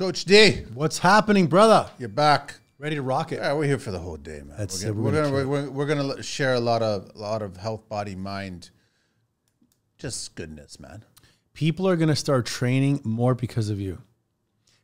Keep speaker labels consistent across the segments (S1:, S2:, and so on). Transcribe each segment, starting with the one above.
S1: Coach D,
S2: What's happening, brother?
S1: you're back.
S2: Ready to rock it?
S1: Yeah, we're here for the whole day, man.
S2: That's
S1: we're
S2: it.
S1: gonna,
S2: We're
S1: we're,
S2: gonna
S1: gonna, we're, we're gonna share a lot of a lot of health, body, mind, just goodness, man.
S2: People are going to start training more because of you.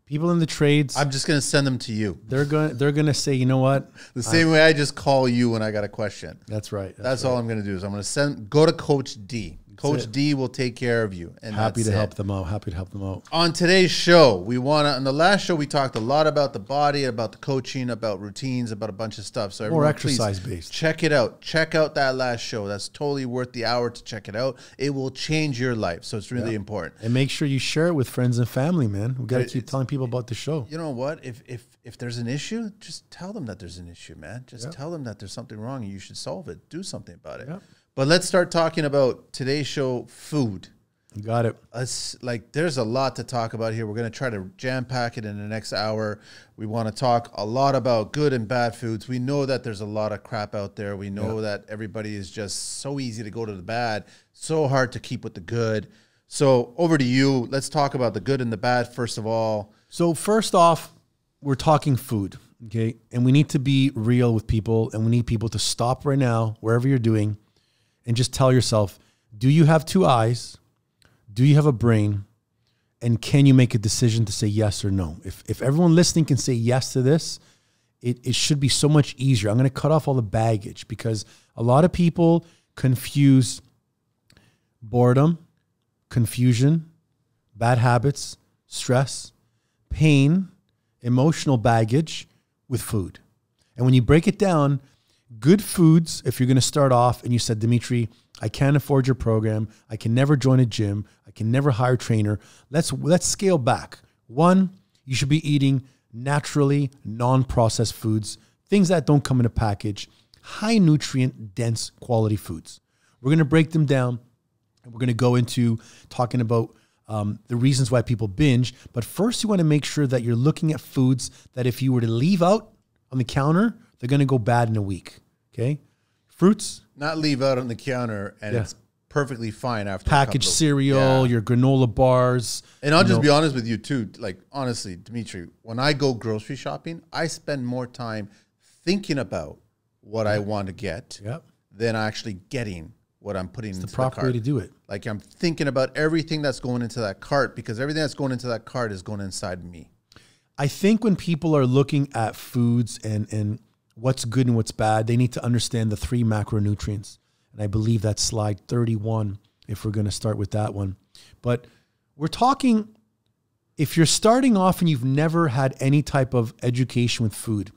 S2: People in the trades,
S1: I'm just gonna send them to you
S2: they're gonna they're going to say, "You know what?
S1: the same way I just call you when I got a question.
S2: That's right. That's
S1: That's all I'm gonna do is I'm gonna send go to Coach D. Coach. D will take care of you. And
S2: happy to
S1: it.
S2: help them out. Happy to help them out.
S1: on today's show, we want to. On the last show, we talked a lot about the body, about the coaching, about routines, about a bunch of stuff. So
S2: More
S1: please
S2: exercise-based.
S1: Check it out. Check out that last show. That's totally worth the hour to check it out. It will change your life. So it's really important.
S2: And make sure you share it with friends and family, man. We got to keep telling people about the show.
S1: You know what? If if if there's an issue, just tell them that there's an issue, man. Just tell them that there's something wrong and you should solve it. Do something about it.
S2: Yeah.
S1: But let's start talking about today's show, food.
S2: You got it.
S1: us like there's a lot to talk about here. We're going to try to jam pack it in the next hour. We want to talk a lot about good and bad foods. We know that there's a lot of crap out there. We know that everybody is just so easy to go to the bad, so hard to keep with the good. So over to you. Let's talk about the good and the bad first of all.
S2: So first off, we're talking food, okay? And we need to be real with people and we need people to stop right now wherever you're doing and just tell yourself, do you have two eyes? Do you have a brain? And can you make a decision to say yes or no? If if everyone listening can say yes to this, it, it should be so much easier. I'm going to cut off all the baggage because a lot of people confuse boredom, confusion, bad habits, stress, pain, emotional baggage with food. And when you break it down, good foods, if you're going to start off and you said, Dimitri, I can't afford your program, I can never join a gym, I can never hire a trainer, let's let's scale back. One, you should be eating naturally non-processed foods, things that don't come in a package, high nutrient dense quality foods. We're going to break them down and we're going to go into talking about um, the reasons why people binge. But first, you want to make sure that you're looking at foods that if you were to leave out on the counter, they're going to go bad in a week. Okay. Fruits,
S1: Not leave out on the counter and
S2: Yeah.
S1: it's perfectly fine after
S2: packaged cereal,
S1: Yeah.
S2: your granola bars.
S1: And I'll just
S2: know,
S1: be honest with you too. Like honestly, Dimitri, when I go grocery shopping, I spend more time thinking about what I want to get
S2: Yep.
S1: than actually getting what I'm putting into
S2: The proper
S1: the
S2: way to do it.
S1: Like I'm thinking about everything that's going into that cart because everything that's going into that cart is going inside me.
S2: I think when people are looking at foods and and what's good and what's bad, they need to understand the three macronutrients. And I believe that's slide 31 if we're going to start with that one. But we're talking if you're starting off and you've never had any type of education with food,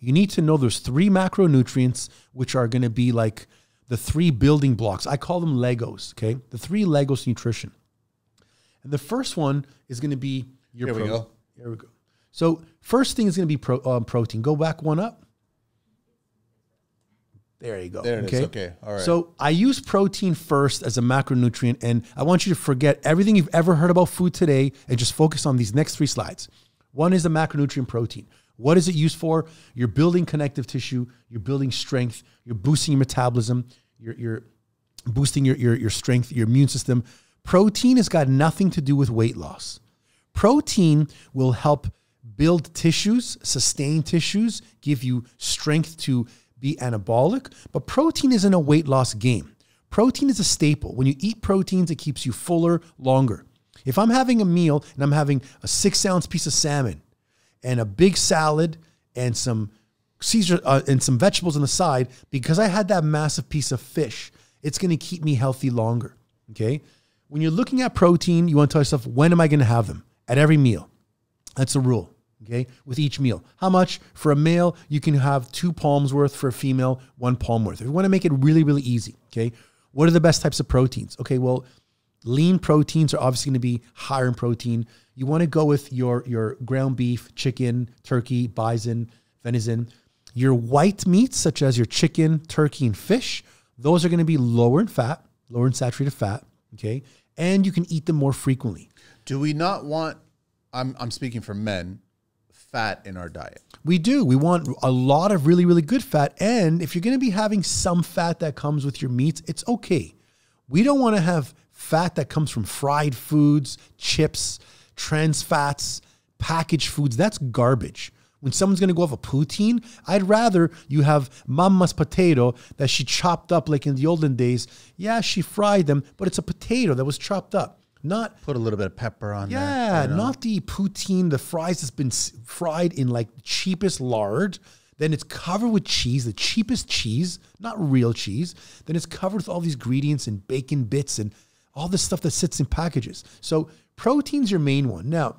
S2: you need to know there's three macronutrients which are going to be like the three building blocks. I call them Legos, okay? The three Legos nutrition. And the first one is going to be your
S1: Here we go.
S2: Here we go. So first thing is going to be pro, um, protein. Go back one up. There you go.
S1: There it is. Okay. All right.
S2: So I use protein first as a macronutrient, and I want you to forget everything you've ever heard about food today and just focus on these next three slides. One is the macronutrient protein. What is it used for? You're building connective tissue, you're building strength, you're boosting your metabolism, you're, you're boosting your, your, your strength, your immune system. Protein has got nothing to do with weight loss. Protein will help build tissues, sustain tissues, give you strength to be anabolic, but protein isn't a weight loss game. Protein is a staple. When you eat proteins, it keeps you fuller longer. If I'm having a meal and I'm having a six ounce piece of salmon and a big salad and some Caesar uh, and some vegetables on the side, because I had that massive piece of fish, it's going to keep me healthy longer. Okay. When you're looking at protein, you want to tell yourself, when am I going to have them? At every meal. That's a rule. Okay. With each meal. How much? For a male, you can have two palms worth. For a female, one palm worth. If you want to make it really, really easy. Okay. What are the best types of proteins? Okay. Well, lean proteins are obviously going to be higher in protein. You want to go with your, your ground beef, chicken, turkey, bison, venison. Your white meats, such as your chicken, turkey, and fish, those are going to be lower in fat, lower in saturated fat. Okay. And you can eat them more frequently.
S1: Do we not want? I'm I'm speaking for men. Fat in our diet.
S2: We do. We want a lot of really, really good fat. And if you're going to be having some fat that comes with your meats, it's okay. We don't want to have fat that comes from fried foods, chips, trans fats, packaged foods, that's garbage. When someone's gonna go off a poutine, I'd rather you have mama's potato that she chopped up like in the olden days. Yeah, she fried them, but it's a potato that was chopped up. Not
S1: Put a little bit of pepper on there.
S2: yeah,
S1: you know?
S2: not the poutine, the fries that's been fried in like cheapest lard. Then it's covered with cheese, the cheapest cheese, not real cheese. Then it's covered with all these ingredients and bacon bits and all this stuff that sits in packages. So protein's your main one. Now,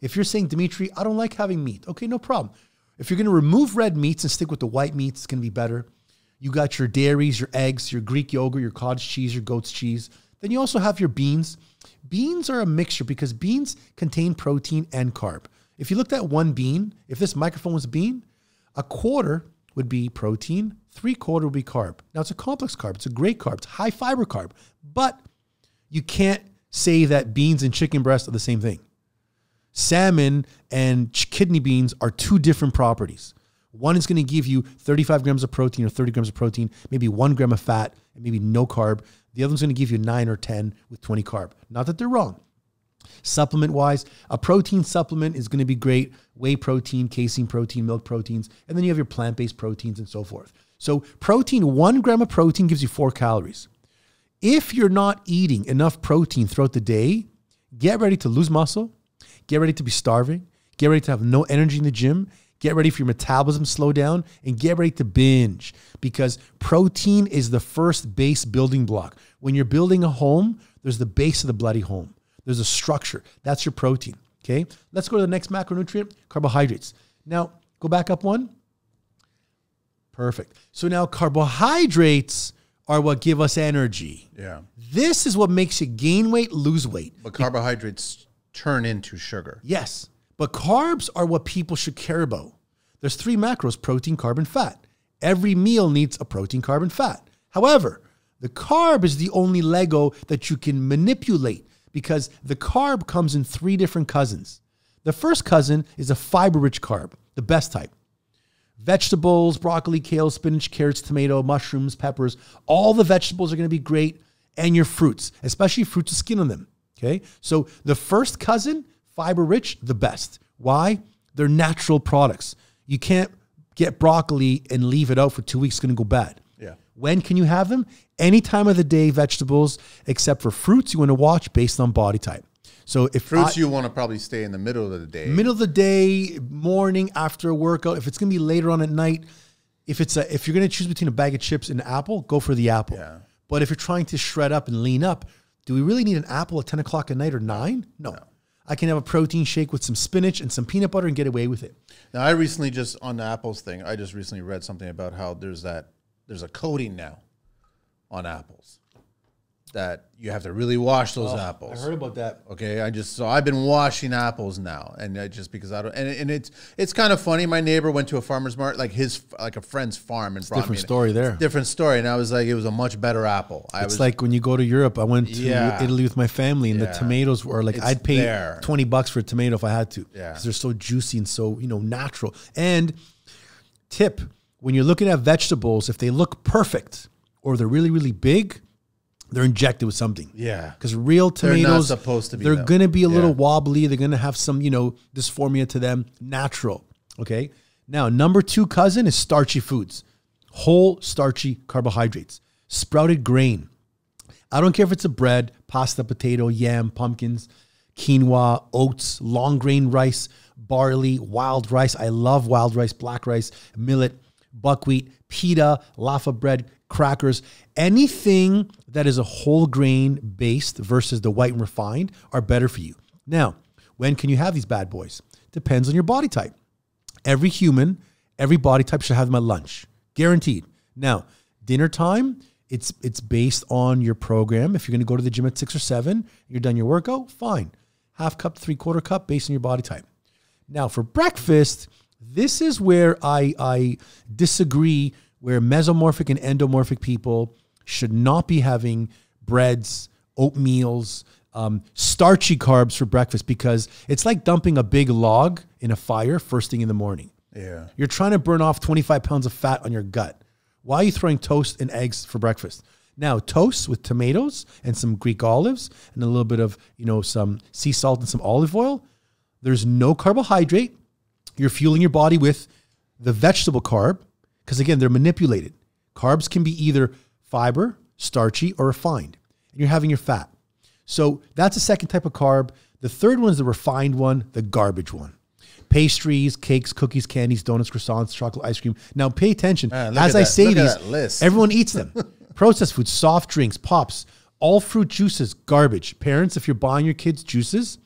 S2: if you're saying, Dimitri, I don't like having meat, okay, no problem. If you're going to remove red meats and stick with the white meats, it's going to be better. You got your dairies, your eggs, your Greek yogurt, your cottage cheese, your goat's cheese. Then you also have your beans. Beans are a mixture because beans contain protein and carb. If you looked at one bean, if this microphone was a bean, a quarter would be protein, three quarter would be carb. Now it's a complex carb, it's a great carb, it's high fiber carb, but you can't say that beans and chicken breast are the same thing salmon and kidney beans are two different properties. One is going to give you 35 grams of protein or 30 grams of protein, maybe one gram of fat, and maybe no carb. The other one's going to give you nine or 10 with 20 carb. Not that they're wrong. Supplement wise, a protein supplement is going to be great whey protein, casein protein, milk proteins, and then you have your plant based proteins and so forth. So, protein, one gram of protein gives you four calories. If you're not eating enough protein throughout the day, get ready to lose muscle, get ready to be starving, get ready to have no energy in the gym, get ready for your metabolism slow down, and get ready to binge because protein is the first base building block. When you're building a home, there's the base of the bloody home. There's a structure. That's your protein. Okay. Let's go to the next macronutrient carbohydrates. Now, go back up one. Perfect. So now carbohydrates are what give us energy.
S1: Yeah.
S2: This is what makes you gain weight, lose weight.
S1: But carbohydrates turn into sugar.
S2: Yes. But carbs are what people should care about. There's three macros protein, carb, and fat. Every meal needs a protein, carb, and fat. However, the carb is the only Lego that you can manipulate because the carb comes in three different cousins. The first cousin is a fiber rich carb, the best type. Vegetables, broccoli, kale, spinach, carrots, tomato, mushrooms, peppers, all the vegetables are going to be great. And your fruits, especially fruits with skin on them. Okay. So the first cousin, fiber rich, the best. Why? They're natural products. You can't get broccoli and leave it out for two weeks, it's going to go bad.
S1: Yeah.
S2: When can you have them? Any time of the day, vegetables, except for fruits, you want to watch based on body type. So if
S1: Fruits
S2: I-
S1: you want to probably stay in the middle of the day.
S2: middle of the day, morning after a workout. If it's gonna be later on at night, if it's a, if you're gonna choose between a bag of chips and an apple, go for the apple.
S1: Yeah.
S2: But if you're trying to shred up and lean up, do we really need an apple at 10 o'clock at night or nine? No. I can have a protein shake with some spinach and some peanut butter and get away with it.
S1: Now I recently just on the apples thing, I just recently read something about how there's that there's a coating now on apples that you have to really wash those oh, apples.
S2: I heard about that.
S1: Okay, I just so I've been washing apples now, and I just because I don't, and, and it's it's kind of funny. My neighbor went to a farmer's market, like his like a friend's farm, and brought
S2: different
S1: me
S2: story there.
S1: different story, and I was like, it was a much better apple. I
S2: It's
S1: was
S2: like when you go to Europe. I went to
S1: Yeah.
S2: Italy with my family, and the tomatoes were like
S1: It's
S2: I'd pay
S1: there.
S2: twenty bucks for a tomato if I had to.
S1: Yeah.
S2: because they're so juicy and so you know natural. And tip: when you're looking at vegetables, if they look perfect or they're really really big, they're injected with something.
S1: yeah,
S2: Because real tomatoes,
S1: not
S2: tomatoes,
S1: supposed to be
S2: They're to be a little wobbly. They're going to have some, you know, dysphoria to them. Natural. Okay. Now, number two cousin is starchy foods, whole starchy carbohydrates, sprouted grain. I don't care if it's a bread, pasta, potato, yam, pumpkins, quinoa, oats, long grain rice, barley, wild rice. I love wild rice, black rice, millet, buckwheat, pita, laffa bread, crackers. Anything that is a whole grain based versus the white and refined are better for you. Now, when can you have these bad boys? Depends on your body type. Every human, every body type should have them at lunch, guaranteed. Now, dinner time, it's it's based on your program. If you're going to go to the gym at six or seven, you're done your workout, fine. Half cup, three quarter cup, based on your body type. Now, for breakfast, this is where I I disagree. Where mesomorphic and endomorphic people should not be having breads, oatmeals, um, starchy carbs for breakfast because it's like dumping a big log in a fire first thing in the morning.
S1: yeah.
S2: You're trying to burn off 25 pounds of fat on your gut. Why are you throwing toast and eggs for breakfast? Now, toast with tomatoes and some Greek olives and a little bit of, you know, some sea salt and some olive oil. there's no carbohydrate. You're fueling your body with the vegetable carb because again, they're manipulated. Carbs can be either fiber, starchy, or refined. And you're having your fat. So that's a second type of carb. The third one is the refined one, the garbage one. Pastries, cakes, cookies, candies, donuts, croissants, chocolate ice cream. Now pay attention.
S1: Man,
S2: As I
S1: that-
S2: say
S1: look
S2: these, everyone eats them. Processed foods, soft drinks, pops, all fruit juices, garbage. Parents, if you're buying your kids juices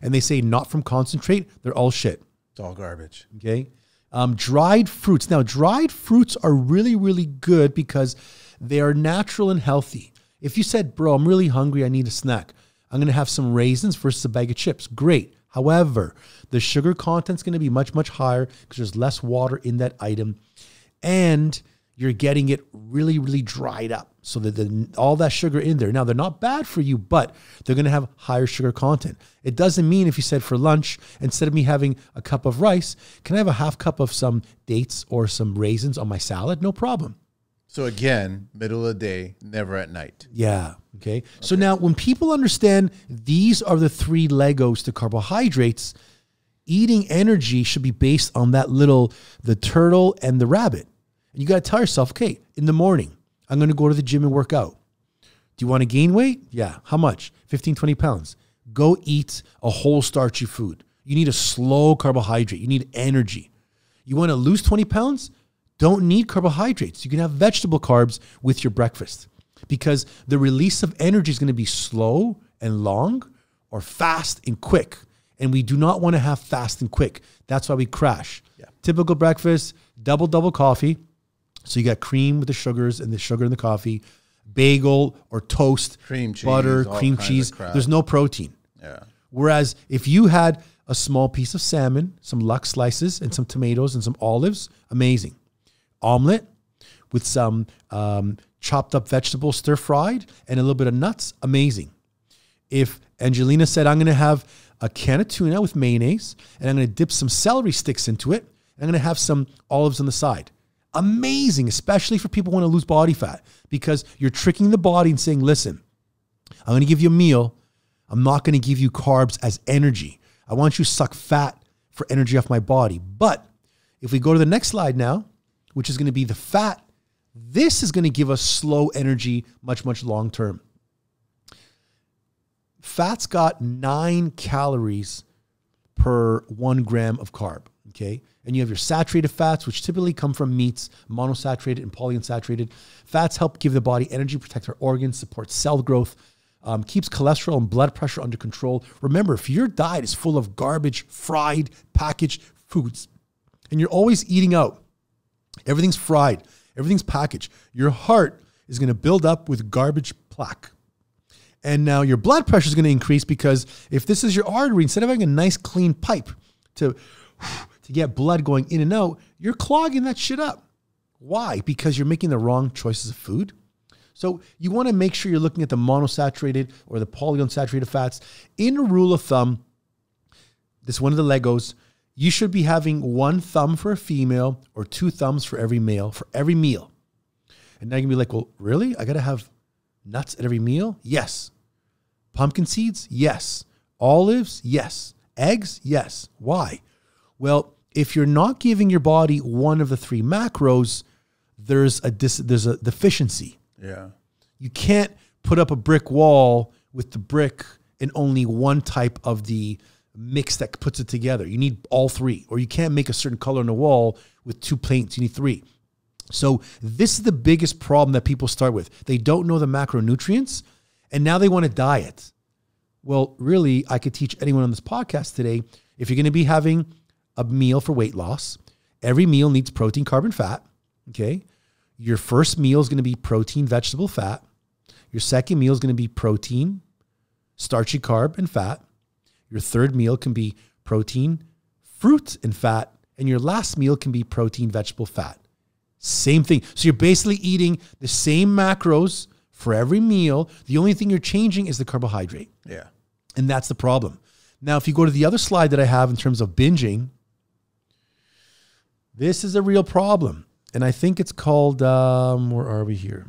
S2: and they say not from concentrate, they're all shit.
S1: It's all garbage.
S2: Okay. Um, dried fruits. Now, dried fruits are really, really good because they are natural and healthy. If you said, bro, I'm really hungry, I need a snack, I'm going to have some raisins versus a bag of chips. Great. However, the sugar content's going to be much, much higher because there's less water in that item. And you're getting it really, really dried up. So that the, all that sugar in there. Now, they're not bad for you, but they're going to have higher sugar content. It doesn't mean if you said for lunch, instead of me having a cup of rice, can I have a half cup of some dates or some raisins on my salad? No problem.
S1: So again, middle of the day, never at night.
S2: Yeah. Okay. So now when people understand these are the three Legos to carbohydrates, eating energy should be based on that little, the turtle and the rabbit. And you got to tell yourself, okay, in the morning, I'm going to go to the gym and work out. Do you want to gain weight? Yeah. How much? 15, 20 pounds. Go eat a whole starchy food. You need a slow carbohydrate. You need energy. You want to lose 20 pounds? Don't need carbohydrates. You can have vegetable carbs with your breakfast because the release of energy is going to be slow and long or fast and quick. And we do not want to have fast and quick. That's why we crash. Typical breakfast, double, double coffee. So you got cream with the sugars and the sugar in the coffee, bagel or toast,
S1: Cream cheese,
S2: butter, cream cheese. There's no protein.
S1: Yeah.
S2: Whereas if you had a small piece of salmon, some luck slices, and some tomatoes and some olives, amazing. Omelet with some um, chopped up vegetables stir fried and a little bit of nuts, amazing. If Angelina said, I'm going to have a can of tuna with mayonnaise and I'm going to dip some celery sticks into it, and I'm going to have some olives on the side. Amazing, especially for people who want to lose body fat because you're tricking the body and saying, listen, I'm going to give you a meal. I'm not going to give you carbs as energy. I want you to suck fat for energy off my body. But if we go to the next slide now, which is going to be the fat, this is going to give us slow energy much, much long term. Fat's got nine calories per one gram of carb. Okay. And you have your saturated fats, which typically come from meats, monosaturated and polyunsaturated. Fats help give the body energy, protect our organs, support cell growth, um, keeps cholesterol and blood pressure under control. Remember, if your diet is full of garbage, fried, packaged foods, and you're always eating out, everything's fried, everything's packaged, your heart is going to build up with garbage plaque. And now your blood pressure is going to increase because if this is your artery, instead of having a nice clean pipe to, to get blood going in and out, you're clogging that shit up. Why? Because you're making the wrong choices of food. So you want to make sure you're looking at the monosaturated or the polyunsaturated fats. In a rule of thumb, this is one of the Legos. You should be having one thumb for a female or two thumbs for every male for every meal. And now you can be like, well, really? I gotta have nuts at every meal? Yes. Pumpkin seeds? Yes. Olives? Yes. Eggs? Yes. Why? Well, if you're not giving your body one of the three macros, there's a dis- there's a deficiency.
S1: Yeah.
S2: You can't put up a brick wall with the brick and only one type of the mix that puts it together. You need all three, or you can't make a certain color on a wall with two paints. You need three. So this is the biggest problem that people start with. They don't know the macronutrients, and now they want to diet. Well, really, I could teach anyone on this podcast today. If you're going to be having a meal for weight loss, every meal needs protein, carbon, fat. Okay. Your first meal is going to be protein, vegetable, fat. Your second meal is going to be protein, starchy carb, and fat. Your third meal can be protein, fruit, and fat. And your last meal can be protein, vegetable, fat. Same thing. So you're basically eating the same macros for every meal. The only thing you're changing is the carbohydrate.
S1: Yeah.
S2: And that's the problem. Now, if you go to the other slide that I have in terms of binging, this is a real problem. And I think it's called, um, where are we here?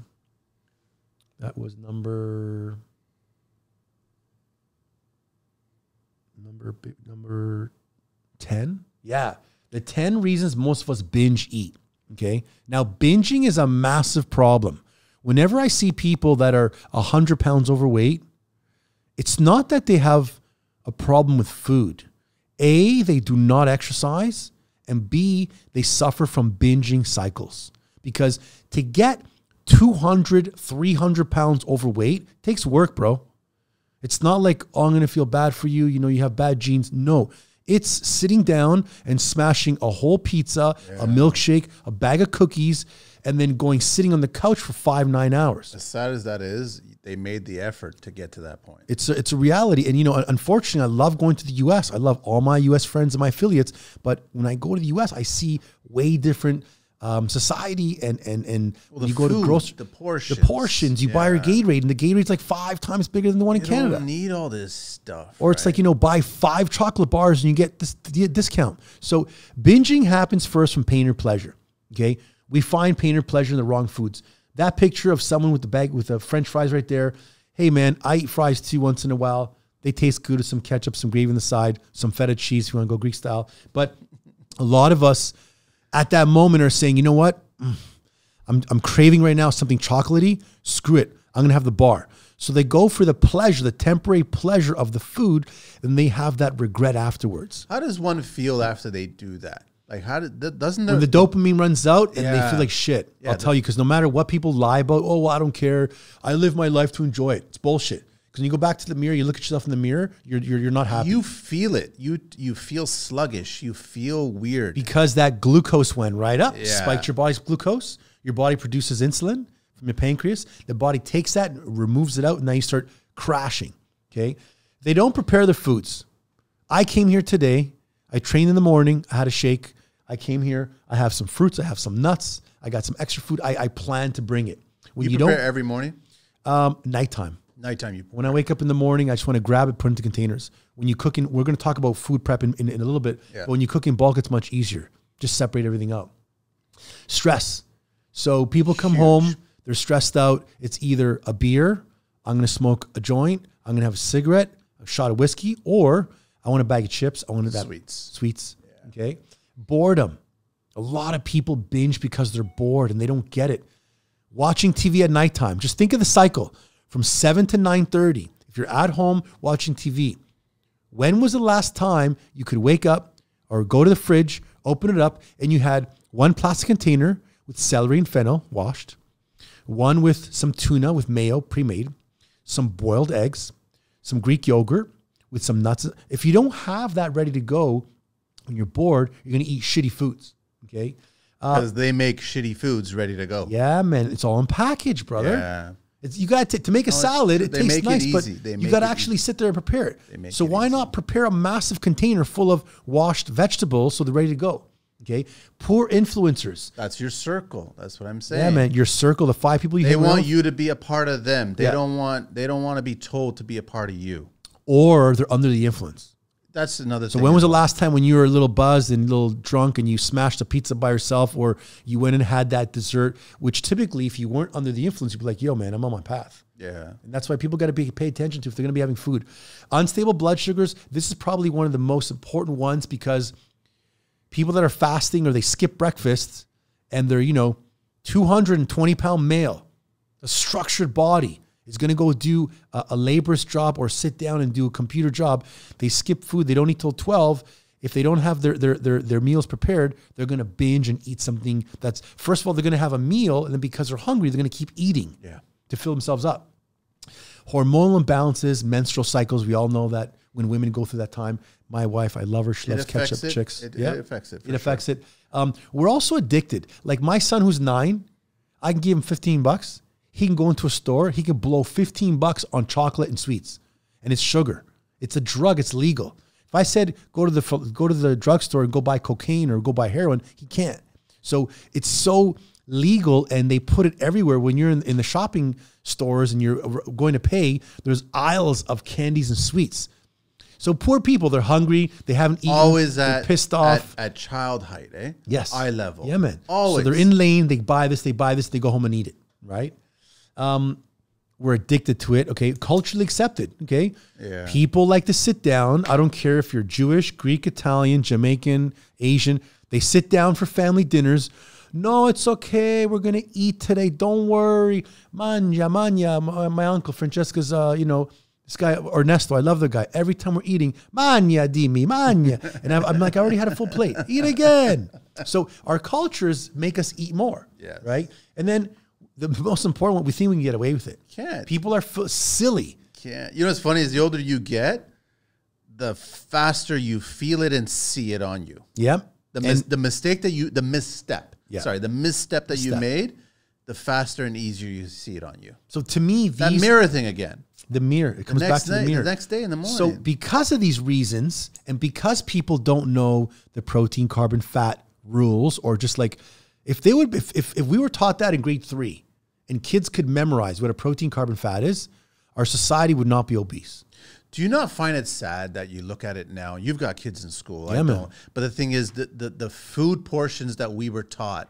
S2: That was number number number 10. Yeah. The 10 reasons most of us binge eat. Okay. Now, binging is a massive problem. Whenever I see people that are 100 pounds overweight, it's not that they have a problem with food. A, they do not exercise, and B, they suffer from binging cycles. Because to get 200, 300 pounds overweight takes work, bro. It's not like, oh, I'm going to feel bad for you. You know, you have bad genes. No, it's sitting down and smashing a whole pizza, yeah. a milkshake, a bag of cookies, and then going sitting on the couch for five, nine hours.
S1: As sad as that is, they made the effort to get to that point.
S2: It's a, it's a reality. And, you know, unfortunately, I love going to the US. I love all my US friends and my affiliates. But when I go to the US, I see way different – um, society and and and
S1: well, you go to grocery the portions
S2: the portions you yeah. buy your Gatorade and the Gatorade's like five times bigger than the one
S1: you
S2: in Canada.
S1: Don't need all this stuff,
S2: or right? it's like you know buy five chocolate bars and you get this discount. So binging happens first from pain or pleasure. Okay, we find pain or pleasure in the wrong foods. That picture of someone with the bag with the French fries right there. Hey man, I eat fries too once in a while. They taste good with some ketchup, some gravy on the side, some feta cheese if you want to go Greek style. But a lot of us at that moment are saying, you know what? Mm, I'm, I'm craving right now something chocolatey. Screw it. I'm going to have the bar. So they go for the pleasure, the temporary pleasure of the food, and they have that regret afterwards.
S1: How does one feel after they do that? Like, how did, that doesn't
S2: there, when the dopamine runs out and yeah. they feel like shit? Yeah, I'll tell you because no matter what people lie about, oh, well, I don't care. I live my life to enjoy it. It's bullshit. Because when you go back to the mirror, you look at yourself in the mirror, you're, you're, you're not happy.
S1: You feel it. You you feel sluggish. You feel weird.
S2: Because that glucose went right up, yeah. spiked your body's glucose. Your body produces insulin from your pancreas. The body takes that, and removes it out, and now you start crashing. Okay. They don't prepare the foods. I came here today. I trained in the morning. I had a shake. I came here. I have some fruits. I have some nuts. I got some extra food. I, I plan to bring it.
S1: When you, you don't every morning.
S2: Um, nighttime.
S1: Nighttime. You
S2: when I wake up in the morning, I just want to grab it, put it into containers. When you cook in, we're going to talk about food prep in, in, in a little bit. Yeah. But when you cook in bulk, it's much easier. Just separate everything out. Stress. So people come Huge. home, they're stressed out. It's either a beer, I'm going to smoke a joint, I'm going to have a cigarette, a shot of whiskey, or I want a bag of chips. I want that
S1: sweets.
S2: Sweets. Yeah. Okay. Boredom. A lot of people binge because they're bored and they don't get it. Watching TV at nighttime. Just think of the cycle from 7 to 9:30 if you're at home watching TV when was the last time you could wake up or go to the fridge open it up and you had one plastic container with celery and fennel washed one with some tuna with mayo pre-made some boiled eggs some greek yogurt with some nuts if you don't have that ready to go when you're bored you're going to eat shitty foods okay
S1: because uh, they make shitty foods ready to go
S2: yeah man it's all in package brother yeah it's, you got to to make a no, salad. It tastes nice, it but you got to actually easy. sit there and prepare it. So why easy. not prepare a massive container full of washed vegetables so they're ready to go? Okay, poor influencers.
S1: That's your circle. That's what I'm saying.
S2: Yeah, man, your circle, the five people you.
S1: They want you to be a part of them. They yeah. don't want. They don't want to be told to be a part of you.
S2: Or they're under the influence.
S1: That's another.
S2: So when was the last time when you were a little buzzed and a little drunk and you smashed a pizza by yourself, or you went and had that dessert? Which typically, if you weren't under the influence, you'd be like, "Yo, man, I'm on my path."
S1: Yeah,
S2: and that's why people got to be pay attention to if they're going to be having food. Unstable blood sugars. This is probably one of the most important ones because people that are fasting or they skip breakfast and they're you know 220 pound male, a structured body is going to go do a, a laborious job or sit down and do a computer job. They skip food. They don't eat till 12 if they don't have their, their, their, their meals prepared, they're going to binge and eat something that's, first of all, they're going to have a meal. And then because they're hungry, they're going to keep eating
S1: yeah.
S2: to fill themselves up. Hormonal imbalances, menstrual cycles. We all know that when women go through that time. My wife, I love her. She it loves ketchup
S1: it.
S2: chicks.
S1: It, yeah. it affects it.
S2: It affects sure. it. Um, we're also addicted. Like my son, who's nine, I can give him 15 bucks he can go into a store, he can blow 15 bucks on chocolate and sweets. And it's sugar. It's a drug, it's legal. If I said go to the go to the drugstore and go buy cocaine or go buy heroin, he can't. So it's so legal and they put it everywhere when you're in, in the shopping stores and you're going to pay, there's aisles of candies and sweets. So poor people, they're hungry, they haven't eaten,
S1: always at,
S2: pissed off
S1: at, at, child height, eh?
S2: Yes,
S1: eye level.
S2: Yeah, man. Always. So they're in lane, they buy this, they buy this, they go home and eat it, right? Um, we're addicted to it. Okay, culturally accepted. Okay,
S1: Yeah.
S2: people like to sit down. I don't care if you're Jewish, Greek, Italian, Jamaican, Asian. They sit down for family dinners. No, it's okay. We're gonna eat today. Don't worry. Manja, manja. My, my uncle Francesca's, uh, you know, this guy Ernesto. I love the guy. Every time we're eating, manja, dimi, manja, and I'm, I'm like, I already had a full plate. Eat again. So our cultures make us eat more.
S1: Yeah.
S2: Right. And then the most important one, we think we can get away with it.
S1: Can't.
S2: People are f- silly.
S1: Can't. You know what's funny is the older you get, the faster you feel it and see it on you.
S2: Yep.
S1: The, mis- the mistake that you, the misstep,
S2: Yeah.
S1: sorry, the misstep that you made, the faster and easier you see it on you.
S2: so to me,
S1: That mirror thing again.
S2: the mirror. It comes back to the
S1: day- the
S2: mirror.
S1: next day in the morning.
S2: So because of these reasons, and because people don't know the protein, carbon, fat rules, or just like if they would, if if, if we were taught that in grade three, and kids could memorize what a protein, carbon, fat is, our society would not be obese.
S1: Do you not find it sad that you look at it now? You've got kids in school. I
S2: Yeah, man.
S1: don't. But the thing is, the, the, the food portions that we were taught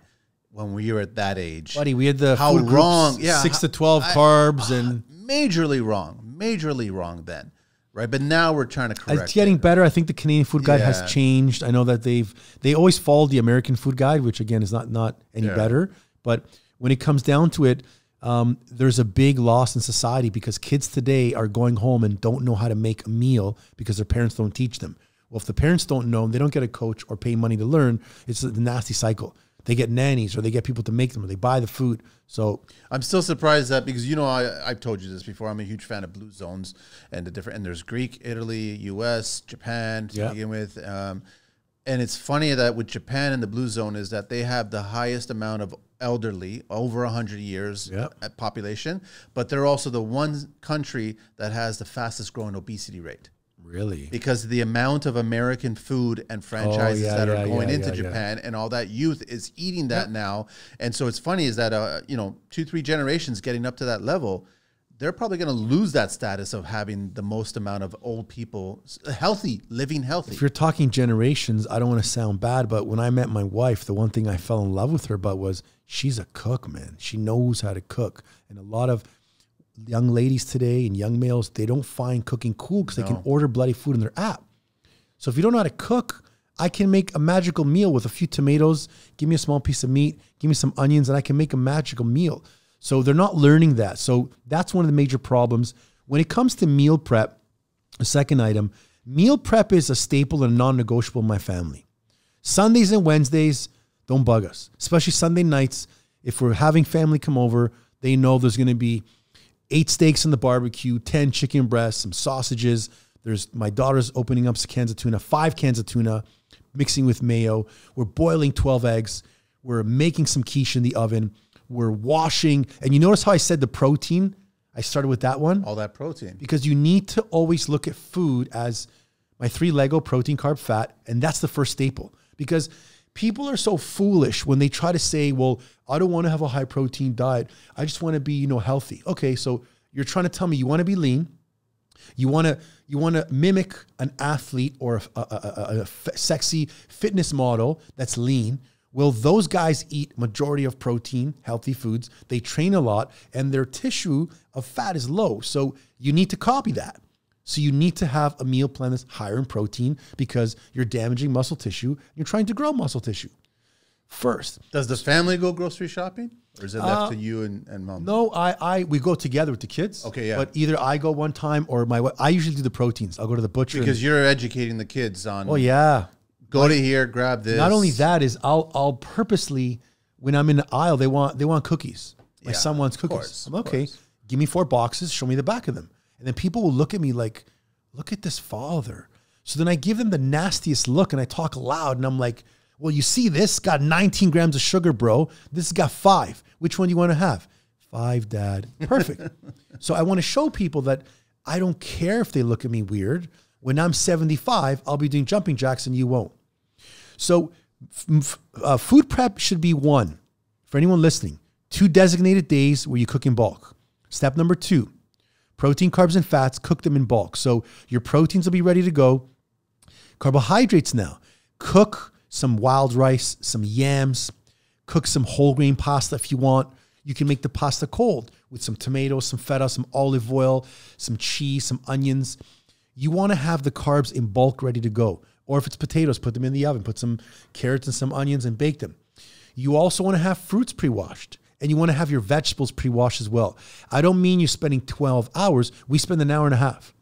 S1: when we were at that age,
S2: Buddy, we had the
S1: How
S2: food groups,
S1: wrong, yeah,
S2: six
S1: how-
S2: to twelve
S1: I-
S2: carbs, uh, and
S1: majorly wrong, majorly wrong then, right? But now we're trying to correct
S2: It's getting
S1: it.
S2: better. I think the Canadian Food Guide
S1: Yeah.
S2: has changed. I know that they've they always followed the American Food Guide, which again is not not any
S1: Yeah.
S2: better. But when it comes down to it, um, there's a big loss in society because kids today are going home and don't know how to make a meal because their parents don't teach them. Well, if the parents don't know, they don't get a coach or pay money to learn. It's a nasty cycle. They get nannies or they get people to make them or they buy the food. So
S1: I'm still surprised that because you know I I've told you this before. I'm a huge fan of blue zones and the different and there's Greek, Italy, U.S., Japan to
S2: Yeah.
S1: begin with. Um, and it's funny that with Japan and the blue zone is that they have the highest amount of elderly over 100 years
S2: Yep.
S1: uh, population, but they're also the one country that has the fastest growing obesity rate.
S2: really,
S1: because the amount of American food and franchises
S2: Oh, yeah,
S1: that are going
S2: yeah,
S1: into
S2: yeah, yeah.
S1: Japan and all that youth is eating that now. And so it's funny is that uh, you know two three generations getting up to that level, they're probably going to lose that status of having the most amount of old people healthy living healthy.
S2: if you're talking generations, I don't want to sound bad, but when I met my wife, the one thing I fell in love with her about was she's a cook, man. She knows how to cook. And a lot of young ladies today and young males, they don't find cooking cool because they can order bloody food in their app. So if you don't know how to cook, I can make a magical meal with a few tomatoes, give me a small piece of meat, give me some onions, and I can make a magical meal. So they're not learning that. So that's one of the major problems. When it comes to meal prep, the second item, meal prep is a staple and non negotiable in my family. Sundays and Wednesdays, don't bug us, especially Sunday nights. If we're having family come over, they know there's going to be eight steaks in the barbecue, 10 chicken breasts, some sausages. There's my daughter's opening up some cans of tuna, five cans of tuna, mixing with mayo. We're boiling 12 eggs. We're making some quiche in the oven. We're washing. And you notice how I said the protein? I started with that one
S1: all that protein.
S2: because you need to always look at food as my three Lego protein, carb, fat, and that's the first staple. Because people are so foolish when they try to say, "Well, I don't want to have a high protein diet. I just want to be, you know, healthy." Okay, so you're trying to tell me you want to be lean, you want to you want to mimic an athlete or a sexy fitness model that's lean. Well, those guys eat majority of protein, healthy foods. They train a lot, and their tissue of fat is low. So you need to copy that. So you need to have a meal plan that's higher in protein because you're damaging muscle tissue. You're trying to grow muscle tissue. First,
S1: Does the family go grocery shopping, or is it left to you and, and mom?
S2: Uh, no, I, I we go together with the kids.
S1: Okay, yeah.
S2: But either I go one time or my I usually do the proteins. I'll go to the butcher. and-
S1: because you're educating the kids on.
S2: oh yeah.
S1: Go to here, grab this.
S2: Not only that is I'll I'll purposely when I'm in the aisle they want they want cookies. My
S1: Yeah,
S2: son wants cookies.
S1: course,
S2: I'm okay. Give me four boxes. Show me the back of them, and then people will look at me like, "Look at this father." So then I give them the nastiest look, and I talk loud, and I'm like, "Well, you see, this got 19 grams of sugar, bro. This has got five. Which one do you want to have?" Five, Dad. Perfect. so I want to show people that I don't care if they look at me weird. When I'm 75, I'll be doing jumping jacks, and you won't. So, uh, food prep should be one for anyone listening. Two designated days where you cook in bulk. Step number two protein, carbs, and fats, cook them in bulk. So, your proteins will be ready to go. Carbohydrates now. Cook some wild rice, some yams, cook some whole grain pasta if you want. You can make the pasta cold. with some tomatoes, some feta, some olive oil, some cheese, some onions. You want to have the carbs in bulk ready to go. Or if it's potatoes, put them in the oven, put some carrots and some onions and bake them. You also want to have fruits pre washed and you want to have your vegetables pre washed as well. I don't mean you're spending 12 hours. We spend an hour and a half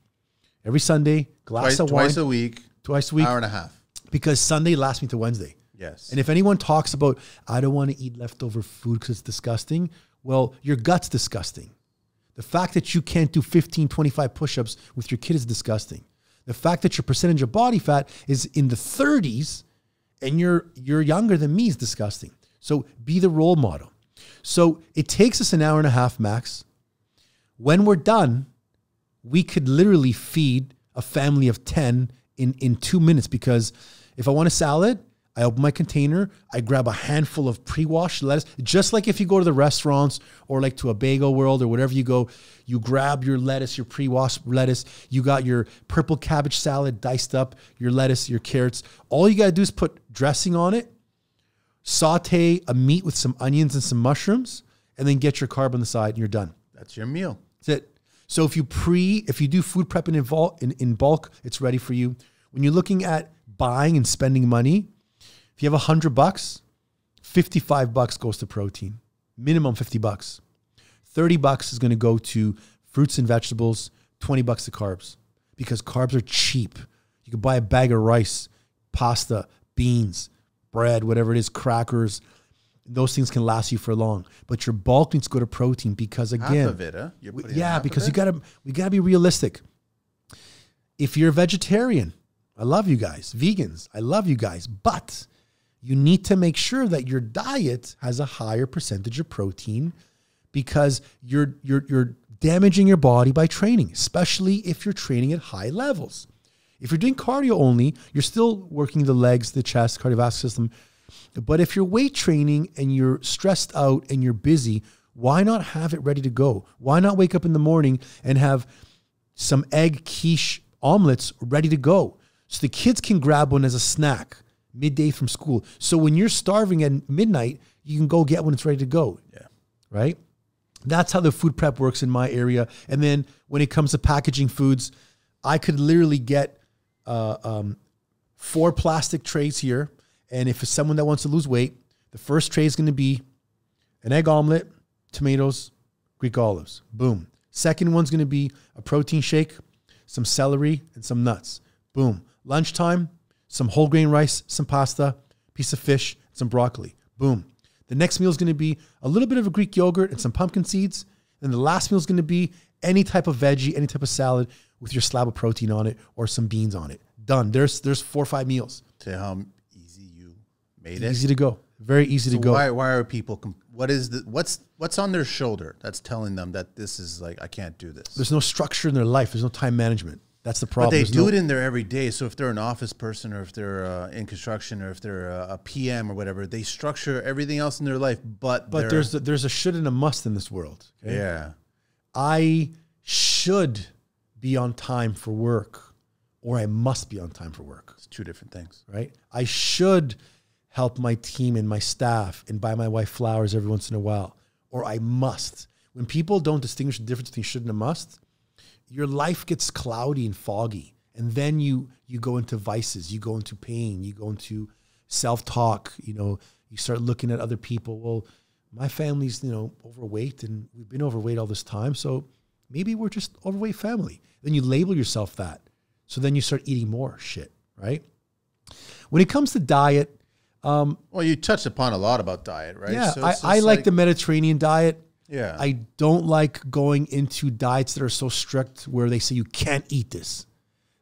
S2: every Sunday, glass
S1: Twice,
S2: of wine,
S1: twice a week,
S2: twice a week,
S1: hour and a half.
S2: because Sunday lasts me to Wednesday.
S1: Yes.
S2: And if anyone talks about, I don't want to eat leftover food because it's disgusting, well, your gut's disgusting. The fact that you can't do 15, 25 push ups with your kid is disgusting. The fact that your percentage of body fat is in the 30s and you're, you're younger than me is disgusting. So be the role model. So it takes us an hour and a half max. When we're done, we could literally feed a family of 10 in, in two minutes because if I want a salad, I open my container, I grab a handful of pre-washed lettuce, just like if you go to the restaurants or like to a bagel world or whatever you go, you grab your lettuce, your pre-washed lettuce, you got your purple cabbage salad diced up, your lettuce, your carrots. All you got to do is put dressing on it, saute a meat with some onions and some mushrooms, and then get your carb on the side and you're done.
S1: That's your meal.
S2: That's it. So if you pre, if you do food prep in, in, in bulk, it's ready for you. When you're looking at buying and spending money, if you have a hundred bucks, 55 bucks goes to protein, minimum 50 bucks. 30 bucks is going to go to fruits and vegetables, 20 bucks to carbs because carbs are cheap. You can buy a bag of rice, pasta, beans, bread, whatever it is, crackers. Those things can last you for long, but your bulk needs to go to protein because
S1: Half
S2: again,
S1: of it, huh?
S2: We- yeah,
S1: half
S2: because you gotta we gotta be realistic. If you're a vegetarian, I love you guys. Vegans, I love you guys, but you need to make sure that your diet has a higher percentage of protein because you're you're you're damaging your body by training, especially if you're training at high levels. If you're doing cardio only, you're still working the legs, the chest, cardiovascular system. But if you're weight training and you're stressed out and you're busy, why not have it ready to go? Why not wake up in the morning and have some egg quiche omelets ready to go so the kids can grab one as a snack midday from school. So when you're starving at midnight, you can go get when it's ready to go.
S1: Yeah.
S2: Right? That's how the food prep works in my area. And then when it comes to packaging foods, I could literally get uh, um, four plastic trays here. And if it's someone that wants to lose weight, the first tray is going to be an egg omelet, tomatoes, Greek olives. Boom. Second one's going to be a protein shake, some celery, and some nuts. Boom. Lunchtime, some whole grain rice, some pasta, piece of fish, some broccoli. Boom. The next meal is going to be a little bit of a Greek yogurt and some pumpkin seeds. And the last meal is going to be any type of veggie, any type of salad with your slab of protein on it or some beans on it. Done. There's there's four or five meals.
S1: To how easy you made it.
S2: Easy to go. Very easy to go.
S1: Why, why are people? What is the what's what's on their shoulder that's telling them that this is like I can't do this?
S2: There's no structure in their life. There's no time management. That's the problem.
S1: But they
S2: There's
S1: do
S2: no-
S1: it in there every day. So if they're an office person, or if they're uh, in construction, or if they're uh, a PM or whatever, they structure everything else in their life. But
S2: But there's a, there's a should and a must in this world. okay?
S1: yeah,
S2: I should be on time for work, or I must be on time for work.
S1: it's two different things.
S2: Right? I should help my team and my staff and buy my wife flowers every once in a while, or I must. When people don't distinguish the difference between should and a must, your life gets cloudy and foggy, and then you you go into vices, you go into pain, you go into self talk. You know, you start looking at other people. Well, my family's you know overweight, and we've been overweight all this time, so maybe we're just overweight family. Then you label yourself that, so then you start eating more shit, right? When it comes to diet, um,
S1: Well, you touched upon a lot about diet, right?
S2: yeah,
S1: So
S2: I, I
S1: just
S2: like, the Mediterranean diet.
S1: Yeah.
S2: I don't like going into diets that are so strict where they say you can't eat this.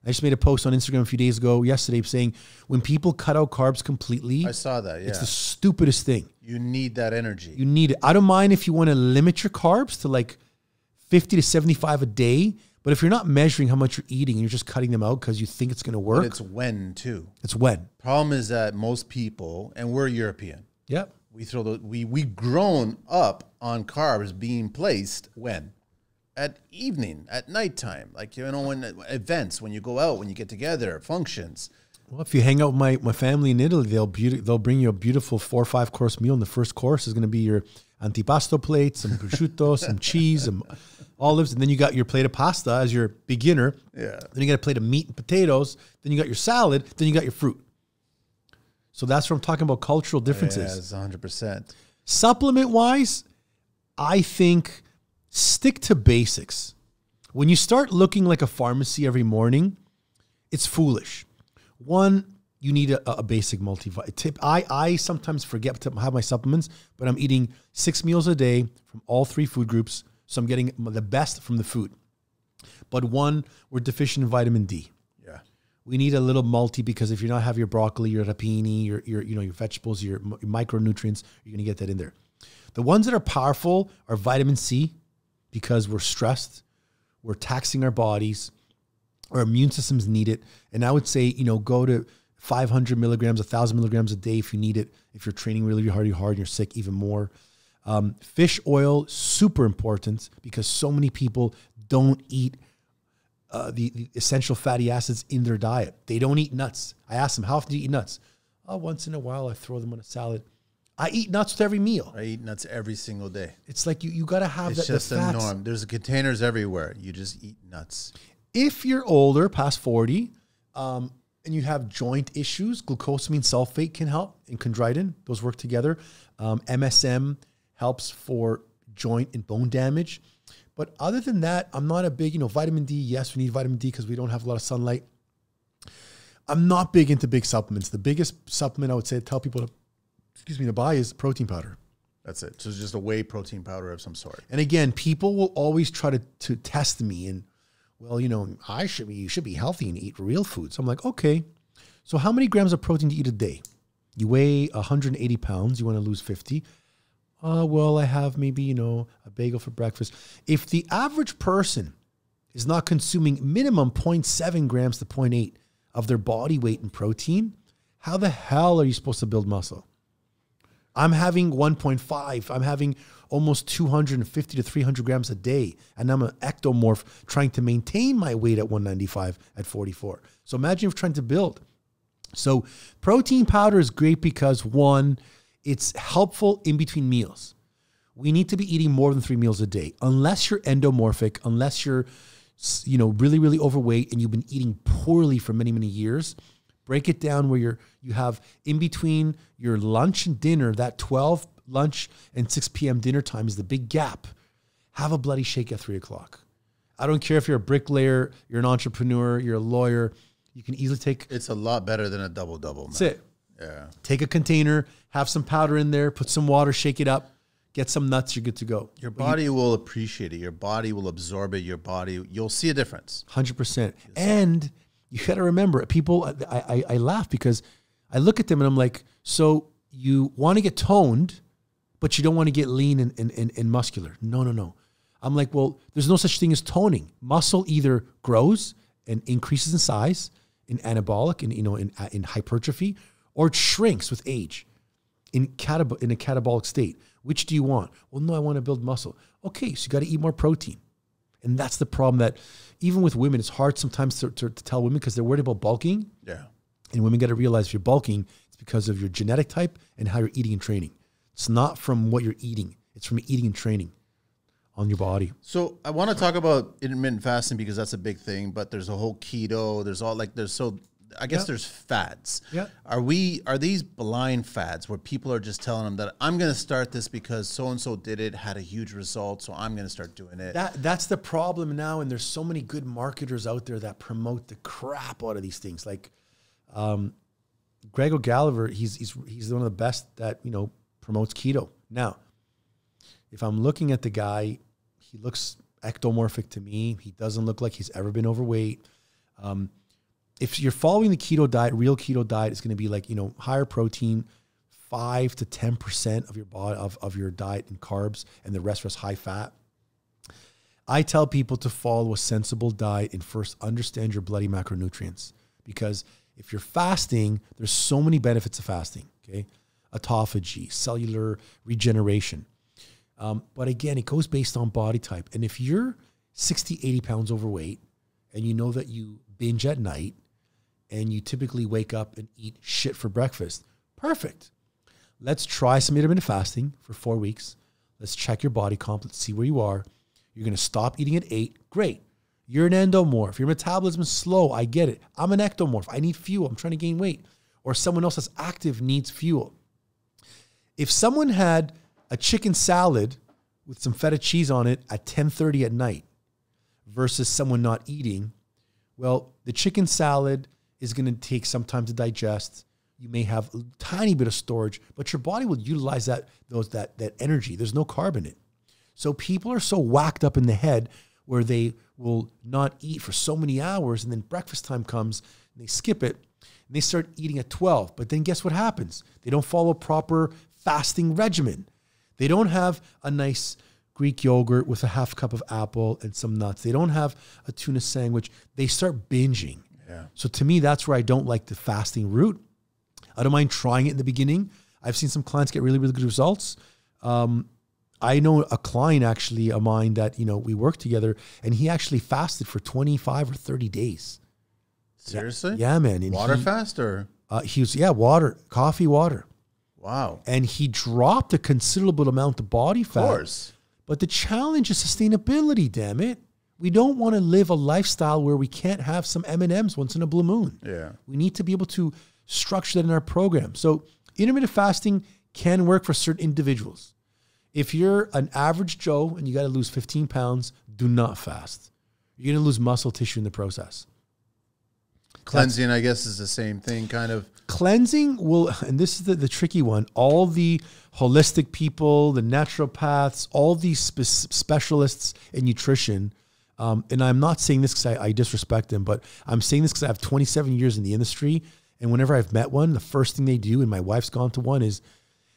S2: I just made a post on Instagram a few days ago, yesterday, saying when people cut out carbs completely,
S1: I saw that. Yeah,
S2: it's the stupidest thing.
S1: you need that energy.
S2: You need it. I don't mind if you want to limit your carbs to like 50 to 75 a day, but if you're not measuring how much you're eating and you're just cutting them out because you think it's going to
S1: but
S2: work,
S1: it's when too.
S2: it's when.
S1: Problem is that most people, and we're European,
S2: Yep.
S1: We throw the we we grown up on carbs being placed when at evening at nighttime like you know when events when you go out when you get together functions
S2: Well, if you hang out with my, my family in Italy, they'll beauty, they'll bring you a beautiful four or five course meal, and the first course is going to be your antipasto plate, some prosciutto, some cheese, some olives, and then you got your plate of pasta as your beginner.
S1: Yeah.
S2: Then you got a plate of meat and potatoes. Then you got your salad. Then you got your fruit. So that's what I'm talking about cultural differences.
S1: Yes, 100%.
S2: Supplement wise, I think stick to basics. When you start looking like a pharmacy every morning, it's foolish. One, you need a, a basic multivitamin tip. I, I sometimes forget to have my supplements, but I'm eating six meals a day from all three food groups. So I'm getting the best from the food. But one, we're deficient in vitamin D. We need a little multi because if you're not have your broccoli, your rapini, your, your you know your vegetables, your, your micronutrients, you're gonna get that in there. The ones that are powerful are vitamin C because we're stressed, we're taxing our bodies, our immune systems need it. And I would say, you know, go to 500 milligrams, 1,000 milligrams a day if you need it. If you're training really hard, you're hard, and you're sick, even more. Um, fish oil, super important because so many people don't eat uh, the, the essential fatty acids in their diet. They don't eat nuts. I ask them, how often do you eat nuts? Oh, once in a while, I throw them on a salad. I eat nuts with every meal.
S1: I eat nuts every single day.
S2: It's like you, you got to have
S1: It's
S2: that,
S1: just
S2: the
S1: a norm. There's containers everywhere. You just eat nuts.
S2: if you're older, past 40, um, and you have joint issues, glucosamine sulfate can help and chondroitin. Those work together. Um, MSM helps for joint and bone damage. But other than that, I'm not a big, you know, vitamin D. Yes, we need vitamin D because we don't have a lot of sunlight. I'm not big into big supplements. The biggest supplement I would say tell people to, excuse me, to buy is protein powder.
S1: That's it. So it's just a whey protein powder of some sort.
S2: And again, people will always try to, to test me and, well, you know, I should be, you should be healthy and eat real food. So I'm like, okay. So how many grams of protein do you eat a day? You weigh 180 pounds. You want to lose 50. Uh, well, I have maybe, you know, a bagel for breakfast. If the average person is not consuming minimum 0.7 grams to 0.8 of their body weight in protein, how the hell are you supposed to build muscle? I'm having 1.5. I'm having almost 250 to 300 grams a day. And I'm an ectomorph trying to maintain my weight at 195 at 44. So imagine if trying to build. So protein powder is great because one, it's helpful in between meals. We need to be eating more than three meals a day, unless you're endomorphic, unless you're, you know, really, really overweight and you've been eating poorly for many, many years. Break it down where you're you have in between your lunch and dinner, that 12 lunch and 6 p.m. dinner time is the big gap. Have a bloody shake at three o'clock. I don't care if you're a bricklayer, you're an entrepreneur, you're a lawyer. You can easily take
S1: It's a lot better than a double double.
S2: that's it.
S1: Yeah.
S2: Take a container, have some powder in there, put some water, shake it up, get some nuts, you're good to go.
S1: Your body will appreciate it. Your body will absorb it. Your body, you'll see a difference.
S2: Hundred percent. And you got to remember, people. I, I I laugh because I look at them and I'm like, so you want to get toned, but you don't want to get lean and, and, and, and muscular. No, no, no. I'm like, well, there's no such thing as toning. Muscle either grows and increases in size, in anabolic, and you know, in uh, in hypertrophy, or it shrinks with age in catab- in a catabolic state. Which do you want? Well, no, I want to build muscle. Okay, so you got to eat more protein. And that's the problem that even with women, it's hard sometimes to, to, to tell women because they're worried about bulking.
S1: Yeah.
S2: And women got to realize if you're bulking, it's because of your genetic type and how you're eating and training. It's not from what you're eating, it's from eating and training on your body.
S1: So I want to talk about intermittent fasting because that's a big thing. But there's a whole keto. There's all like there's so. I guess
S2: Yeah.
S1: there's fads.
S2: Yeah.
S1: Are we are these blind fads where people are just telling them that I'm going to start this because so and so did it, had a huge result, so I'm going to start doing it.
S2: That that's the problem now, and there's so many good marketers out there that promote the crap out of these things. Like um, Greg O'Gallagher, he's he's he's one of the best that you know promotes keto. Now, if I'm looking at the guy, he looks ectomorphic to me. He doesn't look like he's ever been overweight. Um, if you're following the keto diet, real keto diet is going to be like you know higher protein, five to ten percent of your body of, of your diet in carbs, and the rest was high fat. I tell people to follow a sensible diet and first understand your bloody macronutrients because if you're fasting, there's so many benefits of fasting. Okay, autophagy, cellular regeneration. Um, but again, it goes based on body type. And if you're 60, 80 pounds overweight and you know that you binge at night and you typically wake up and eat shit for breakfast, perfect. Let's try some intermittent fasting for four weeks. Let's check your body comp. Let's see where you are. You're going to stop eating at eight. Great. You're an endomorph. Your metabolism is slow. I get it. I'm an ectomorph. I need fuel. I'm trying to gain weight. Or someone else that's active needs fuel. If someone had a chicken salad with some feta cheese on it at 10:30 at night versus someone not eating, well, the chicken salad is going to take some time to digest. You may have a tiny bit of storage, but your body will utilize that those that that energy. There's no carb in it. So people are so whacked up in the head where they will not eat for so many hours and then breakfast time comes and they skip it and they start eating at 12. But then guess what happens? They don't follow a proper fasting regimen. They don't have a nice Greek yogurt with a half cup of apple and some nuts. They don't have a tuna sandwich. They start binging.
S1: Yeah.
S2: So to me, that's where I don't like the fasting route. I don't mind trying it in the beginning. I've seen some clients get really, really good results. Um, I know a client actually of mine that you know we work together, and he actually fasted for 25 or 30 days.
S1: Seriously?
S2: Yeah, man. And
S1: Water
S2: he,
S1: fast or
S2: uh, he was yeah, water, coffee, water,
S1: wow?
S2: and he dropped a considerable amount of body fat.
S1: Of course.
S2: But the challenge is sustainability. Damn it, we don't want to live a lifestyle where we can't have some M and M's once in a blue moon.
S1: Yeah.
S2: We need to be able to structure that in our program. So intermittent fasting can work for certain individuals. If you're an average Joe and you got to lose 15 pounds, do not fast. You're going to lose muscle tissue in the process.
S1: Cleansing, I guess, is the same thing, kind of.
S2: Cleansing will, and this is the, the tricky one, all the holistic people, the naturopaths, all these spe- specialists in nutrition. Um, and I'm not saying this because I, I disrespect them, but I'm saying this because I have 27 years in the industry. And whenever I've met one, the first thing they do, and my wife's gone to one, is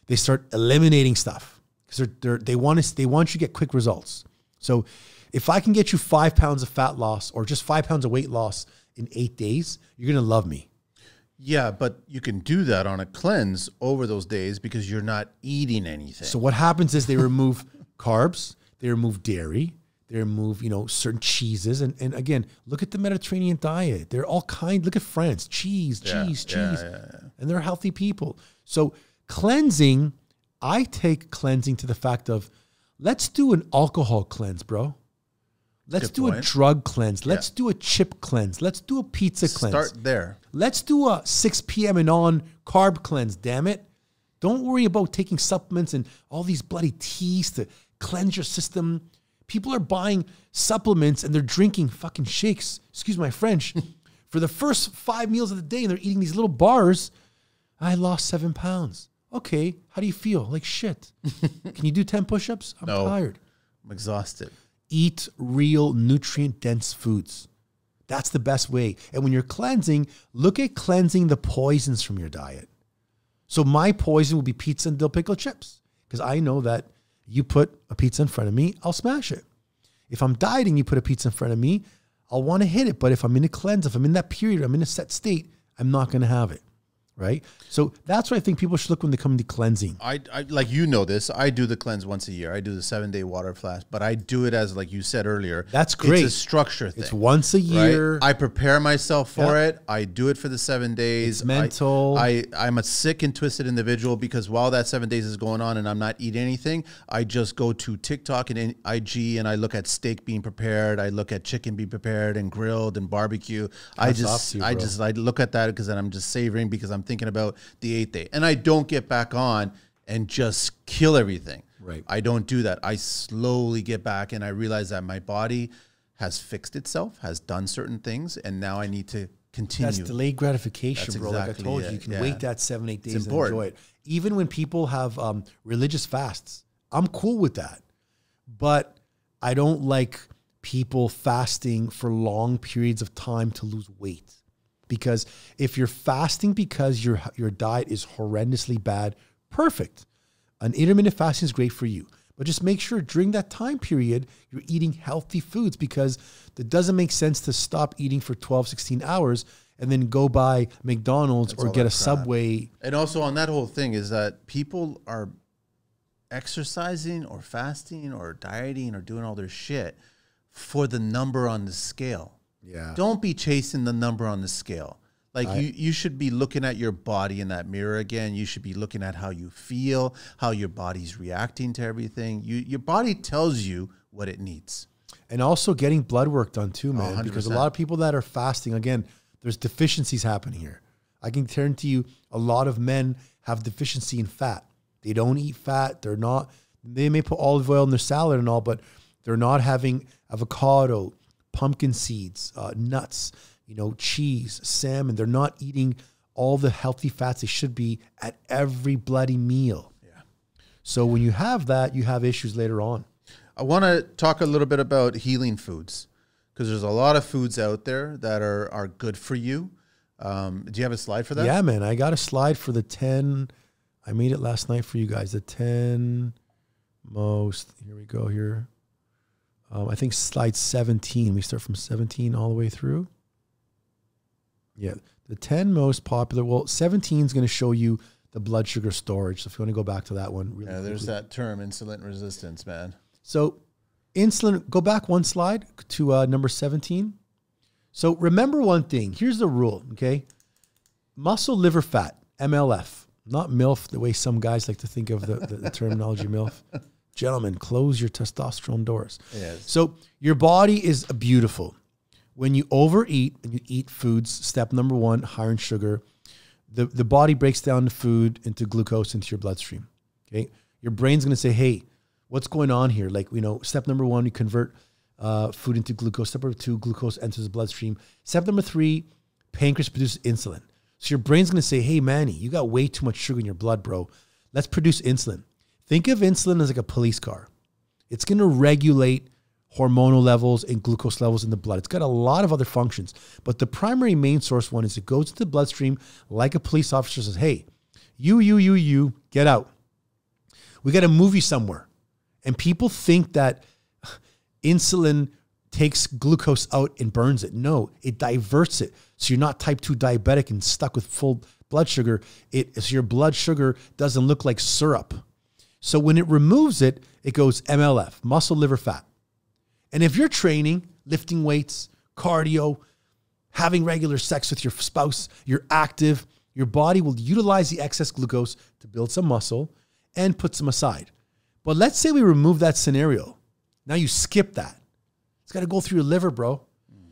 S2: they start eliminating stuff because they're, they're, they want us they want you to get quick results. So if I can get you five pounds of fat loss or just five pounds of weight loss in eight days, you're gonna love me.
S1: Yeah, but you can do that on a cleanse over those days because you're not eating anything.
S2: So what happens is they remove carbs, they remove dairy, they remove you know certain cheeses, and and again look at the Mediterranean diet. They're all kind. Look at France, cheese,
S1: Yeah,
S2: cheese,
S1: yeah,
S2: cheese,
S1: yeah,
S2: and they're healthy people. So cleansing, I take cleansing to the fact of let's do an alcohol cleanse, bro. Let's
S1: Good
S2: do a drug cleanse. Let's do a chip cleanse. Let's do a pizza cleanse.
S1: Start there.
S2: Let's do a 6 p.m. and on carb cleanse, damn it. Don't worry about taking supplements and all these bloody teas to cleanse your system. People are buying supplements and they're drinking fucking shakes, excuse my French, for the first five meals of the day and they're eating these little bars. I lost seven pounds. Okay, how do you feel? Like shit. Can you do 10 push ups? I'm
S1: No.
S2: tired.
S1: I'm exhausted.
S2: Eat real nutrient dense foods. That's the best way. And when you're cleansing, look at cleansing the poisons from your diet. So my poison will be pizza and dill pickle chips because I know that you put a pizza in front of me, I'll smash it. If I'm dieting, you put a pizza in front of me, I'll want to hit it. But if I'm in a cleanse, if I'm in that period, I'm in a set state, I'm not going to have it. Right. So that's what I think people should look when they come into cleansing.
S1: I, I like you know this. I do the cleanse once a year. I do the seven day water fast, but I do it as like you said earlier.
S2: That's great.
S1: It's a structure thing.
S2: It's once a
S1: right?
S2: year.
S1: I prepare myself for
S2: Yeah.
S1: it. I do it for the seven days.
S2: It's mental.
S1: I, I I'm a sick and twisted individual because while that seven days is going on and I'm not eating anything, I just go to TikTok and IG and I look at steak being prepared. I look at chicken being prepared and grilled and barbecue. I just
S2: you,
S1: I just I look at that because then I'm just savoring because I'm thinking about the eighth day and I don't get back on and just kill everything.
S2: Right.
S1: I don't do that. I slowly get back and I realize that my body has fixed itself, has done certain things, and now I need to continue.
S2: That's delayed gratification,
S1: That's
S2: bro. like I told you,
S1: it,
S2: you can
S1: yeah.
S2: wait that seven, eight days and enjoy it. Even when people have um, religious fasts, I'm cool with that. But I don't like people fasting for long periods of time to lose weight. Because if you're fasting because your your diet is horrendously bad, perfect. An intermittent fasting is great for you. But just make sure during that time period, you're eating healthy foods because it doesn't make sense to stop eating for 12, 16 hours and then go buy McDonald's or get a
S1: crap.
S2: Subway.
S1: And also on that whole thing is that people are exercising or fasting or dieting or doing all their shit for the number on the scale.
S2: Yeah.
S1: Don't be chasing the number on the scale. Like you, you should be looking at your body in that mirror again. You should be looking at how you feel, how your body's reacting to everything. You, your body tells you what it needs.
S2: and also getting blood work done too, man. because a lot of people that are fasting, again, there's deficiencies happening here. I can guarantee you, a lot of men have deficiency in fat. They don't eat fat. They're not. They may put olive oil in their salad and all, but they're not having avocado, pumpkin seeds, uh, nuts, you know, cheese, salmon. They're not eating all the healthy fats they should be at every bloody meal.
S1: Yeah.
S2: So when you have that, you have issues later on.
S1: I want to talk a little bit about healing foods because there's a lot of foods out there that are, are good for you. Um, do you have a slide for that?
S2: Yeah, man. I got a slide for the 10. I made it last night for you guys. The 10 most. Here we go here. Um, I think slide 17. We start from 17 all the way through. Yeah. The 10 most popular. Well, 17 is going to show you the blood sugar storage. So if you want to go back to that one, really
S1: Yeah, there's
S2: quickly.
S1: that term, insulin resistance, man.
S2: So, insulin, go back one slide to uh, number 17. So, remember one thing. Here's the rule, okay? Muscle liver fat, MLF, not MILF, the way some guys like to think of the, the, the terminology MILF. Gentlemen, close your testosterone doors.
S1: Yes.
S2: So, your body is beautiful. When you overeat and you eat foods, step number one, higher in sugar, the, the body breaks down the food into glucose into your bloodstream. Okay. Your brain's going to say, hey, what's going on here? Like, you know, step number one, you convert uh, food into glucose. Step number two, glucose enters the bloodstream. Step number three, pancreas produces insulin. So your brain's going to say, hey, Manny, you got way too much sugar in your blood, bro. Let's produce insulin. Think of insulin as like a police car. It's going to regulate hormonal levels and glucose levels in the blood. It's got a lot of other functions, but the primary main source one is it goes into the bloodstream like a police officer says, "Hey, you, you, you, you, get out. We got to move you somewhere." And people think that insulin takes glucose out and burns it. No, it diverts it. So you're not type 2 diabetic and stuck with full blood sugar. It so your blood sugar doesn't look like syrup. So when it removes it, it goes MLF, muscle liver fat. And if you're training, lifting weights, cardio, having regular sex with your spouse, you're active, your body will utilize the excess glucose to build some muscle and put some aside. But let's say we remove that scenario. Now you skip that. It's got to go through your liver, bro.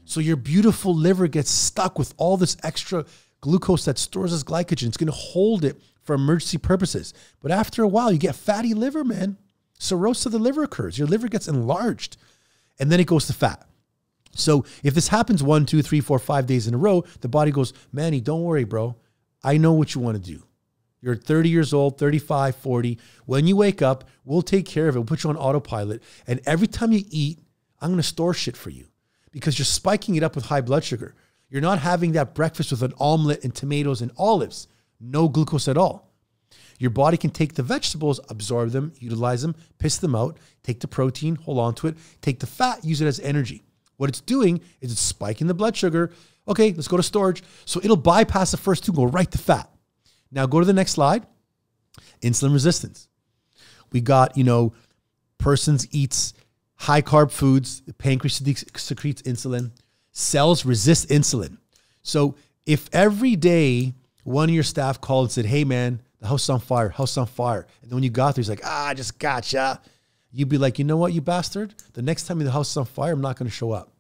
S2: So your beautiful liver gets stuck with all this extra glucose that stores as glycogen. It's going to hold it for emergency purposes. But after a while, you get fatty liver, man. Cirrhosis of the liver occurs. Your liver gets enlarged, and then it goes to fat. So if this happens one, two, three, four, five days in a row, the body goes, Manny, don't worry, bro. I know what you want to do. You're 30 years old, 35, 40. When you wake up, we'll take care of it. We'll put you on autopilot. And every time you eat, I'm going to store shit for you because you're spiking it up with high blood sugar. You're not having that breakfast with an omelet and tomatoes and olives, no glucose at all. Your body can take the vegetables, absorb them, utilize them, piss them out, take the protein, hold on to it, take the fat, use it as energy. What it's doing is it's spiking the blood sugar. Okay, let's go to storage. So it'll bypass the first two, go right to fat. Now go to the next slide. Insulin resistance. We got, you know, persons eats high carb foods, the pancreas secretes insulin, cells resist insulin. So if every day one of your staff called and said, Hey man, the house is on fire, house is on fire. And then when you got there, he's like, ah, I just gotcha. You'd be like, you know what, you bastard? The next time the house is on fire, I'm not going to show up.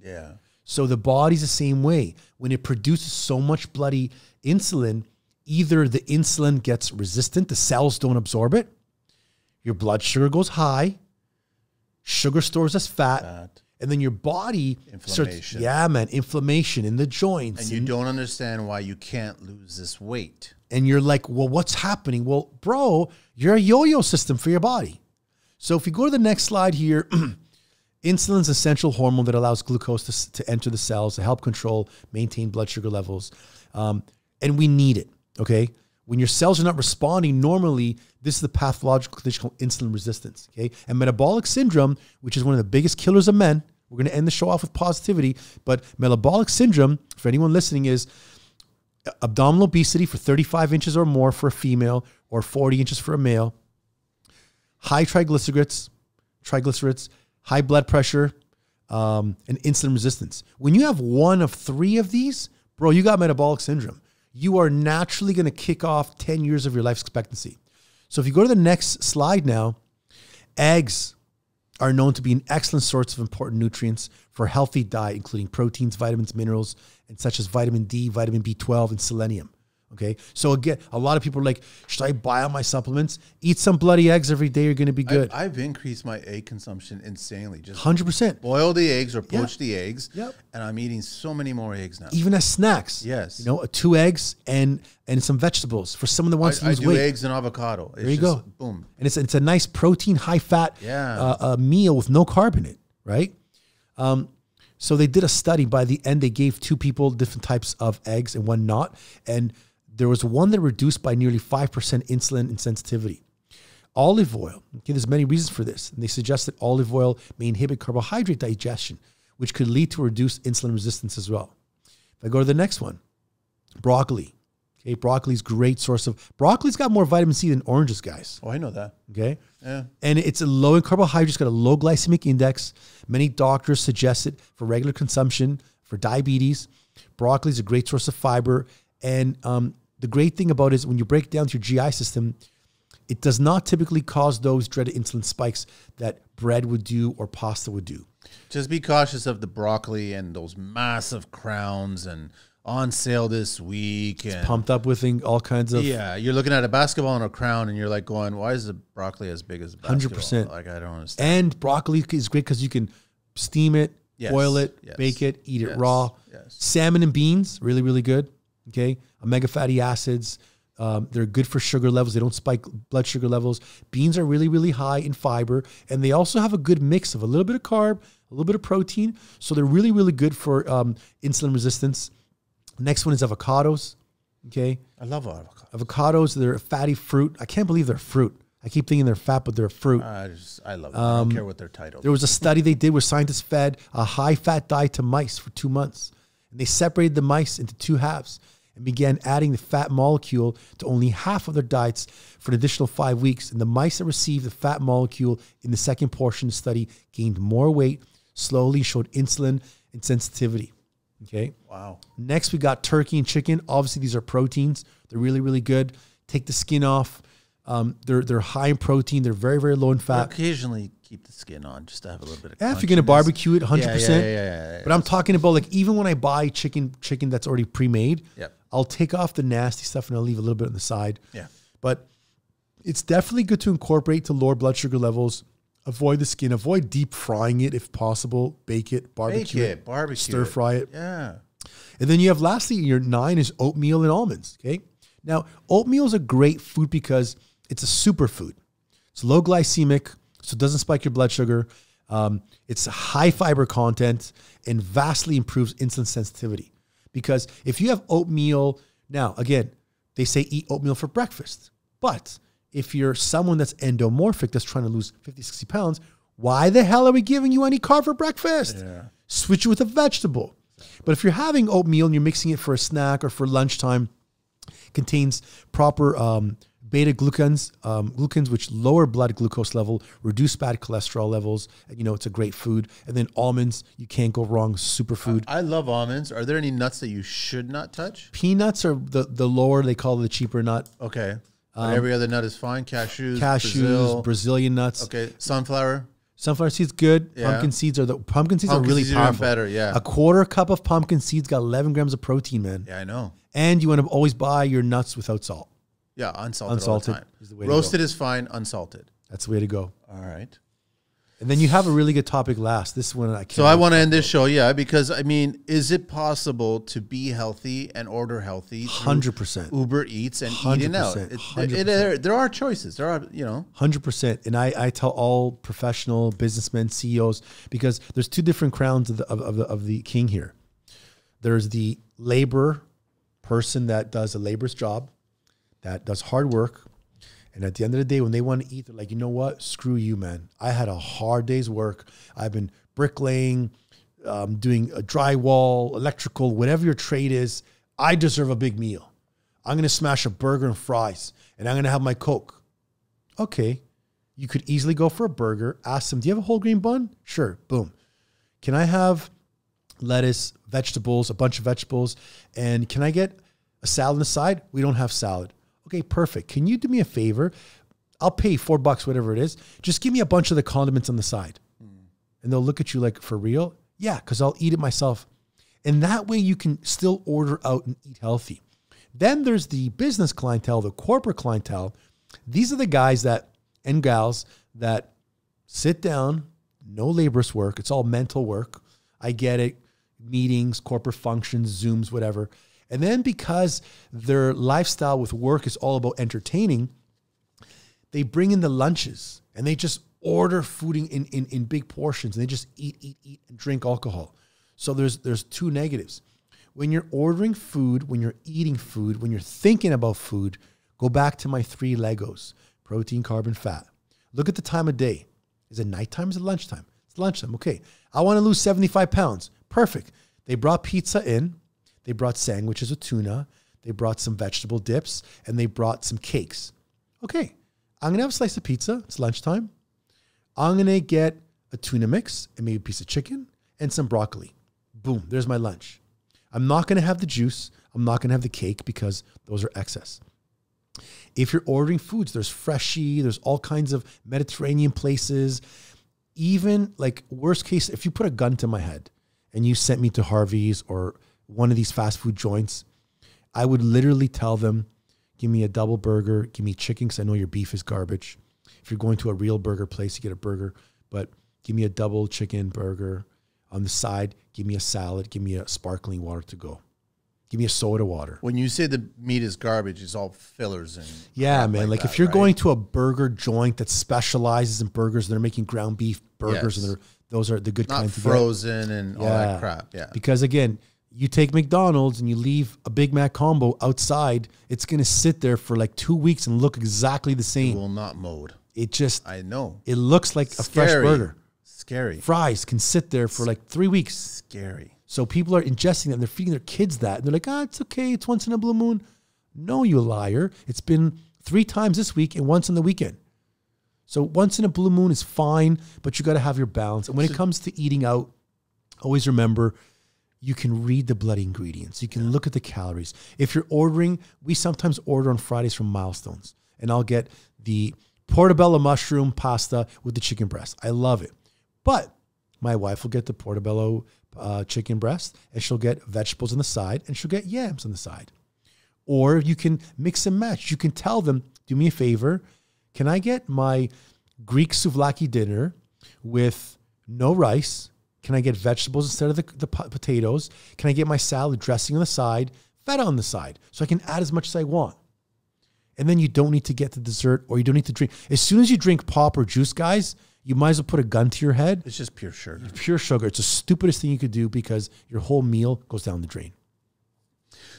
S1: Yeah.
S2: So the body's the same way. When it produces so much bloody insulin, either the insulin gets resistant, the cells don't absorb it, your blood sugar goes high, sugar stores as fat,
S1: Fat.
S2: And then your body starts,
S1: Inflammation.
S2: yeah, man, inflammation in the joints.
S1: And you don't understand why you can't lose this weight.
S2: and you're like, well, what's happening? Well, bro, you're a yo-yo system for your body. So if you go to the next slide here, insulin's essential hormone that allows glucose to, to enter the cells to help control, maintain blood sugar levels, um, and we need it. Okay, when your cells are not responding normally, this is the pathological condition called insulin resistance. Okay, and metabolic syndrome, which is one of the biggest killers of men. We're going to end the show off with positivity, but metabolic syndrome, for anyone listening, is abdominal obesity for 35 inches or more for a female or 40 inches for a male, high triglycerides, triglycerides, high blood pressure, um, and insulin resistance. When you have one of three of these, bro, you got metabolic syndrome. You are naturally going to kick off 10 years of your life expectancy. So if you go to the next slide now, eggs are known to be an excellent source of important nutrients for a healthy diet, including proteins, vitamins, minerals, and such as vitamin D, vitamin B12, and selenium. Okay. So again, a lot of people are like, should I buy out my supplements? Eat some bloody eggs every day. You're going to be good.
S1: I, have increased my egg consumption insanely. Just
S2: 100%.
S1: boil the eggs or poach the eggs.
S2: Yep.
S1: And I'm eating so many more eggs now.
S2: Even as snacks.
S1: Yes.
S2: You know, uh, two eggs and and some vegetables for someone that wants to
S1: I do
S2: weight.
S1: eggs and avocado. It's
S2: there you
S1: just,
S2: go.
S1: Boom.
S2: And it's it's a nice protein, high fat
S1: Yeah.
S2: uh, uh, meal with no carb in it, right? Um, so they did a study. By the end, they gave two people different types of eggs and one not, and there was one that reduced by nearly five percent insulin insensitivity. Olive oil. Okay, there's many reasons for this, and they suggest that olive oil may inhibit carbohydrate digestion, which could lead to reduced insulin resistance as well. If I go to the next one, broccoli. Okay, broccoli's great source of broccoli's got more vitamin C than oranges, guys.
S1: Oh, I know that.
S2: Okay.
S1: Yeah.
S2: And it's a low in carbohydrates, got a low glycemic index. Many doctors suggest it for regular consumption for diabetes. Broccoli is a great source of fiber. And um, the great thing about it is when you break down to your GI system, it does not typically cause those dreaded insulin spikes that bread would do or pasta would do.
S1: Just be cautious of the broccoli and those massive crowns and on sale this week. And
S2: Pumped up with all kinds of.
S1: yeah, you're looking at a basketball and a crown, and you're like going, "Why is the broccoli as big as a basketball?"
S2: 100%.
S1: Like I don't understand.
S2: And broccoli is great because you can steam it,
S1: Yes,
S2: boil it,
S1: yes,
S2: bake it, eat it raw.
S1: yes.
S2: Salmon and beans, really, really good. Okay. Omega fatty acids. Um, they're good for sugar levels. They don't spike blood sugar levels. Beans are really, really high in fiber. And they also have a good mix of a little bit of carb, a little bit of protein. So they're really, really good for um, insulin resistance. Next one is avocados. Okay.
S1: I love avocado.
S2: Avocados, they're a fatty fruit. I can't believe they're fruit. I keep thinking they're fat, but they're a fruit.
S1: I just I love. It. I don't care what their title.
S2: Um, There was a study they did where scientists fed a high fat diet to mice for two months. And they separated the mice into two halves and began adding the fat molecule to only half of their diets for an additional five weeks. And the mice that received the fat molecule in the second portion of the study gained more weight, slowly showed insulin insensitivity. Okay.
S1: Wow.
S2: Next, we got turkey and chicken. Obviously, these are proteins. They're really, really good. Take the skin off. Um, they're they're high in protein. They're very, very low in fat.
S1: occasionally keep the skin on just to have a little bit of.
S2: Yeah, if you're gonna barbecue it, hundred
S1: Yeah, yeah,
S2: percent.
S1: yeah, yeah, yeah,
S2: But I'm talking about like even when I buy chicken, chicken that's already pre-made,
S1: Yep.
S2: I'll take off the nasty stuff and I'll leave a little bit on the side.
S1: Yeah.
S2: But it's definitely good to incorporate to lower blood sugar levels. Avoid the skin. Avoid deep frying it if possible. Bake it,
S1: Bake
S2: barbecue
S1: it, barbecue,
S2: stir fry it.
S1: Yeah.
S2: And then you have lastly, your nine is oatmeal and almonds. Okay. Now, oatmeal is a great food because it's a superfood. It's low glycemic, so it doesn't spike your blood sugar. Um, it's high fiber content and vastly improves insulin sensitivity. Because if you have oatmeal, now again, they say eat oatmeal for breakfast. But if you're someone that's endomorphic, that's trying to lose 50, 60 pounds, why the hell are we giving you any carb for breakfast?
S1: Yeah.
S2: Switch it with a vegetable. But if you're having oatmeal and you're mixing it for a snack or for lunchtime, contains proper um, beta glucans, um, glucans which lower blood glucose level, reduce bad cholesterol levels. And, you know, it's a great food. And then almonds, you can't go wrong, superfood.
S1: I love almonds. Are there any nuts that you should not touch?
S2: Peanuts are the, the lower, they call it the cheaper nut.
S1: Okay. But every other nut is fine. Cashews,
S2: Um, Cashews,
S1: Brazil.
S2: Brazilian nuts.
S1: Okay. Sunflower.
S2: Sunflower seeds good.
S1: Yeah.
S2: Pumpkin seeds are the pumpkin seeds
S1: Pumpkin
S2: are really
S1: seeds are
S2: powerful.
S1: better, yeah.
S2: A quarter cup of pumpkin seeds got 11 grams of protein, man.
S1: Yeah, I know.
S2: And you want to always buy your nuts without salt.
S1: Yeah, unsalted,
S2: Unsalted
S1: all the time.
S2: is the way to
S1: Roasted is fine. Unsalted.
S2: That's the way to go.
S1: All right.
S2: And then you have a really good topic last. This one I can't.
S1: So I want to end this show, yeah, because I mean, is it possible to be healthy and order healthy?
S2: 100%.
S1: Uber Eats and eating out.
S2: 100%,
S1: It- it- there, there are choices. There are, you know.
S2: Hundred percent, and I, I tell all professional businessmen, CEOs, because there's two different crowns of the of, of the of the king here. There's the labor person that does a labor's job, that does hard work, and at the end of the day, when they want to eat, they're like, you know what? Screw you, man. I had a hard day's work. I've been bricklaying, um, doing a drywall, electrical, whatever your trade is. I deserve a big meal. I'm gonna smash a burger and fries, and I'm gonna have my coke. Okay, you could easily go for a burger. Ask them, "Do you have a whole grain bun?" Sure. Boom. Can I have lettuce, vegetables, a bunch of vegetables. And can I get a salad on the side? We don't have salad. Okay, perfect. Can you do me a favor? I'll pay four bucks, whatever it is. Just give me a bunch of the condiments on the side. And they'll look at you like, for real? Yeah, because I'll eat it myself. And that way you can still order out and eat healthy. Then there's the business clientele, the corporate clientele. These are the guys that and gals that sit down, no laborious work. It's all mental work. I get it. Meetings, corporate functions, Zooms, whatever. And then because their lifestyle with work is all about entertaining, they bring in the lunches and they just order food in, in, in big portions and they just eat, eat, eat, and drink alcohol. So there's there's two negatives. When you're ordering food, when you're eating food, when you're thinking about food, go back to my three Legos protein, carbon, fat. Look at the time of day. Is it nighttime? Is it lunchtime? It's lunchtime. Okay. I want to lose 75 pounds. Perfect. They brought pizza in, they brought sandwiches with tuna, they brought some vegetable dips, and they brought some cakes. Okay. I'm to have a slice of pizza. It's lunchtime. I'm to get a tuna mix and maybe a piece of chicken and some broccoli. Boom, there's my lunch. I'm not to have the juice. I'm not to have the cake because those are excess. If you're ordering foods, there's Freshii, there's all kinds of Mediterranean places. Even like worst case, if you put a gun to my head and you sent me to Harvey's or one of these fast food joints, I would literally tell them, give me a double burger, give me chicken because I know your beef is garbage. If you're going to a real burger place, you get a burger, but give me a double chicken burger. On the side, give me a salad, give me a sparkling water to go. Give me a soda water.
S1: When you say the meat is garbage, it's all fillers and
S2: Yeah, man. Like,
S1: that,
S2: if you're
S1: right?
S2: going to a burger joint that specializes in burgers, they're making ground beef burgers,
S1: Yes.
S2: and they're those are the good
S1: not
S2: get.
S1: frozen and all that crap. Yeah,
S2: Because again, you take McDonald's and you leave a Big Mac combo outside, it's gonna sit there for like two weeks and look exactly the same.
S1: it will not mold.
S2: It just
S1: I know.
S2: it looks like a fresh burger.
S1: Scary.
S2: Fries can sit there for like three weeks.
S1: Scary.
S2: So people are ingesting that and they're feeding their kids that. And they're like, ah, it's okay. It's once in a blue moon. No, you liar. It's been three times this week and once on the weekend. So once in a blue moon is fine, but you got to have your balance. And when it comes to eating out, always remember you can read the bloody ingredients. You can look at the calories. If you're ordering, we sometimes order on Fridays from Milestones, and I'll get the portobello mushroom pasta with the chicken breast. I love it. But my wife will get the portobello uh, chicken breast, and she'll get vegetables on the side, and she'll get yams on the side. Or you can mix and match. You can tell them, do me a favor, can I get my Greek souvlaki dinner with no rice? Can I get vegetables instead of the, the potatoes? Can I get my salad dressing on the side, feta on the side, so I can add as much as I want? And then you don't need to get the dessert or you don't need to drink. As soon as you drink pop or juice, guys, you might as well put a gun to your head.
S1: It's just pure sugar.
S2: Pure sugar. It's the stupidest thing you could do because your whole meal goes down the drain.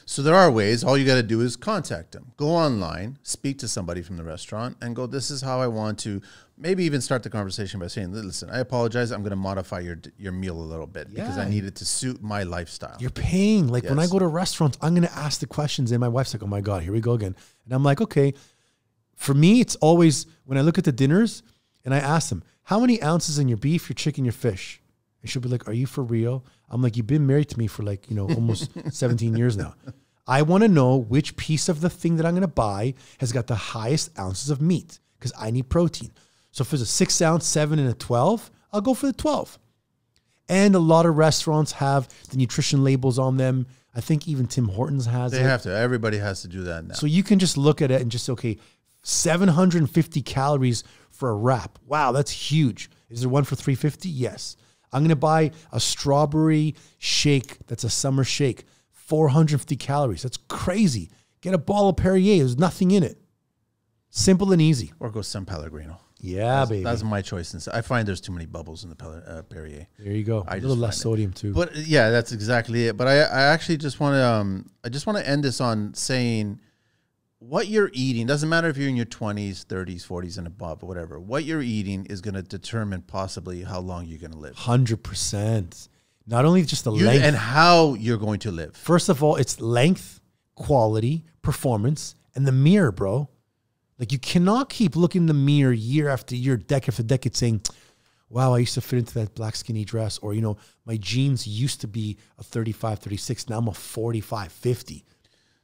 S1: So there are ways. All you got to do is contact them. Go online, speak to somebody from the restaurant, and go. This is how I want to. Maybe even start the conversation by saying, "Listen, I apologize. I'm going to modify your your meal a little bit because I need it to suit my lifestyle."
S2: You're paying. Like when I go to restaurants, I'm going to ask the questions, and my wife's like, "Oh my god, here we go again." And I'm like, "Okay." For me, it's always when I look at the dinners, and I ask them, "How many ounces in your beef, your chicken, your fish?" And she'll be like, "Are you for real?" I'm like, "You've been married to me for like you know almost 17 years now." I want to know which piece of the thing that I'm going to buy has got the highest ounces of meat because I need protein. So if it's a six ounce, seven, and a 12, I'll go for the 12. And a lot of restaurants have the nutrition labels on them. I think even Tim Hortons has
S1: They
S2: it.
S1: have to. Everybody has to do that now.
S2: So you can just look at it and just say, okay, 750 calories for a wrap. Wow, that's huge. Is there one for 350? Yes. I'm going to buy a strawberry shake that's a summer shake. 450 calories. That's crazy. Get a ball of Perrier. There's nothing in it. Simple and easy.
S1: or go San Pellegrino.
S2: Yeah, baby.
S1: That's my choice. Instead. I find there's too many bubbles in the Pel- uh, Perrier.
S2: there you go.
S1: I
S2: a little less
S1: find it-
S2: sodium too.
S1: But yeah, that's exactly it. But I, I actually just want to, um, I just want to end this on saying what you're eating doesn't matter if you're in your 20s, 30s, 40s, and above, or whatever. What you're eating is going to determine possibly how long you're going to live,
S2: Hundred percent. Not only just the
S1: You-
S2: length,
S1: and how you're going to live.
S2: first of all, it's length, quality, performance, and the mirror, bro. Like you cannot keep looking in the mirror year after year, decade after decade, saying, wow, I used to fit into that black skinny dress, or, you know, my jeans used to be a 35, 36. Now I'm a 45, 50.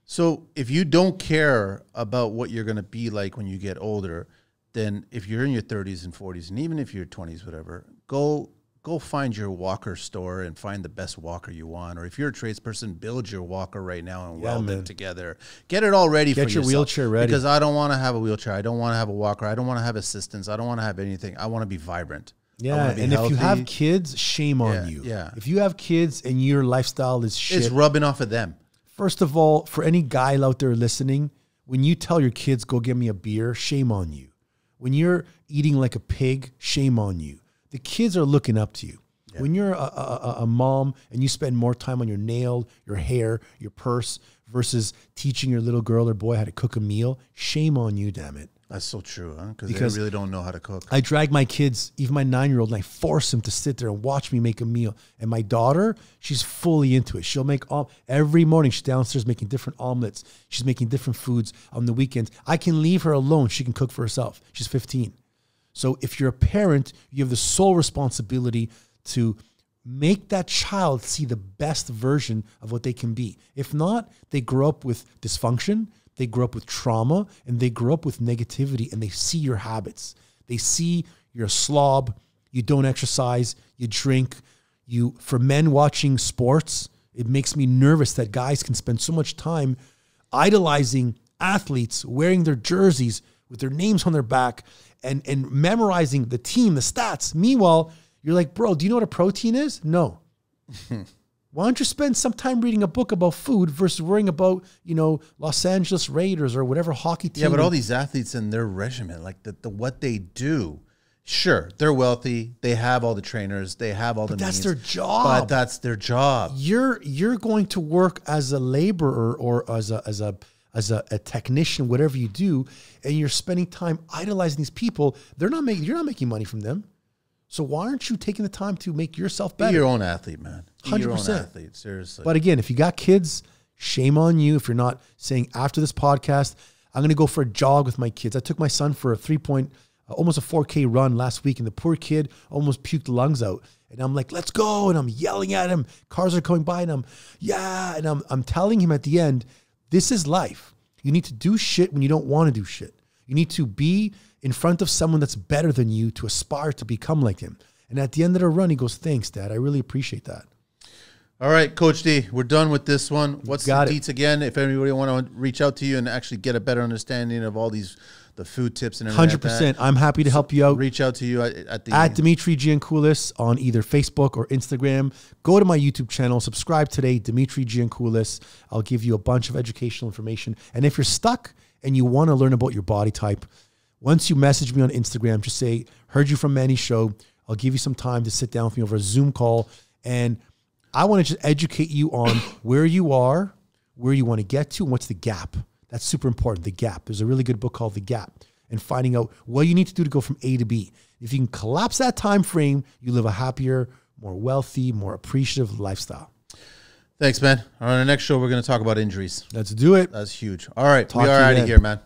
S1: So if you don't care about what you're going to be like when you get older, then if you're in your 30s and 40s, and even if you're 20s, whatever, go go find your walker store and find the best walker you want. Or if you're a tradesperson, build your walker right now and
S2: Yeah,
S1: weld
S2: man.
S1: it together. Get it all ready
S2: Get
S1: for
S2: your
S1: yourself.
S2: wheelchair ready.
S1: Because I don't want to have a wheelchair. I don't want to have a walker. I don't want to have assistance. I don't want to have anything. I want to be vibrant.
S2: Yeah. And if you have kids, shame on
S1: Yeah,
S2: you.
S1: yeah.
S2: If you have kids and your lifestyle is shit,
S1: it's rubbing off of them.
S2: First of all, for any guy out there listening, when you tell your kids, go get me a beer, shame on you. When you're eating like a pig, shame on you. The kids are looking up to you. When you're a, a, a- mom and you spend more time on your nail, your hair, your purse versus teaching your little girl or boy how to cook a meal, shame on you, damn it.
S1: That's so true, huh? Because
S2: Because
S1: they really don't know how to cook.
S2: I drag my kids, even my nine year old, and I force him to sit there and watch me make a meal. And my daughter, she's fully into it. She'll make all every morning. She's downstairs making different omelets. She's making different foods on the weekends. I can leave her alone. She can cook for herself. She's 15. So if you're a parent, you have the sole responsibility to make that child see the best version of what they can be. If not, they grow up with dysfunction, they grow up with trauma, and they grow up with negativity and they see your habits. They see you're a slob, you don't exercise, you drink, you for men watching sports, it makes me nervous that guys can spend so much time idolizing athletes wearing their jerseys with their names on their back and and memorizing the team, the stats. Meanwhile, you're like, bro, do you know what a protein is? No. Why don't you spend some time reading a book about food versus worrying about, you know, Los Angeles Raiders or whatever hockey team?
S1: Yeah, but all these athletes and their regimen, like the, the what they do, sure, they're wealthy. They have all the trainers. They have all the.
S2: that's
S1: means,
S2: their job.
S1: But that's their job.
S2: you're you're going to work as a laborer or as a as a as a, a technician, whatever you do, and you're spending time idolizing these people. They're not making you're not making money from them. So why aren't you taking the time to make yourself
S1: Be
S2: better?
S1: your own athlete, man. Be own
S2: 100%.
S1: athlete. Seriously.
S2: But again, if you got kids, shame on you if you're not saying after this podcast, I'm going to go for a jog with my kids. I took my son for a three point, uh, almost a 4K run last week, and the poor kid almost puked lungs out. And I'm like, let's go. And I'm yelling at him. Cars are coming by, and I'm, yeah. And I'm, I'm telling him at the end, this is life. You need to do shit when you don't want to do shit. You need to be in front of someone that's better than you to aspire to become like him. And at the end of the run, he goes, thanks, dad. I really appreciate that.
S1: all right, Coach D, we're done with this one. What's
S2: Got
S1: the
S2: it.
S1: deets again? If anybody want to reach out to you and actually get a better understanding of all these the food tips and everything
S2: Hundred
S1: like
S2: percent. I'm happy to help you out.
S1: reach out to you at, at the
S2: At Dimitri Giankoulas on either Facebook or Instagram. Go to my YouTube channel, subscribe today, Dimitri Giankoulas. I'll give you a bunch of educational information. And if you're stuck and you want to learn about your body type, once you message me on Instagram, just say, heard you from Manny Show. I'll give you some time to sit down with me over a Zoom call. And I want to just educate you on where you are, where you want to get to, and what's the gap. That's super important. The gap. There's a really good book called The Gap, and finding out what you need to do to go from A to B. If you can collapse that time frame, you live a happier, more wealthy, more appreciative lifestyle.
S1: Thanks, man. On our next show, we're going to talk about injuries.
S2: Let's do it.
S1: That's huge. All right,
S2: Talk
S1: we are out of here, man.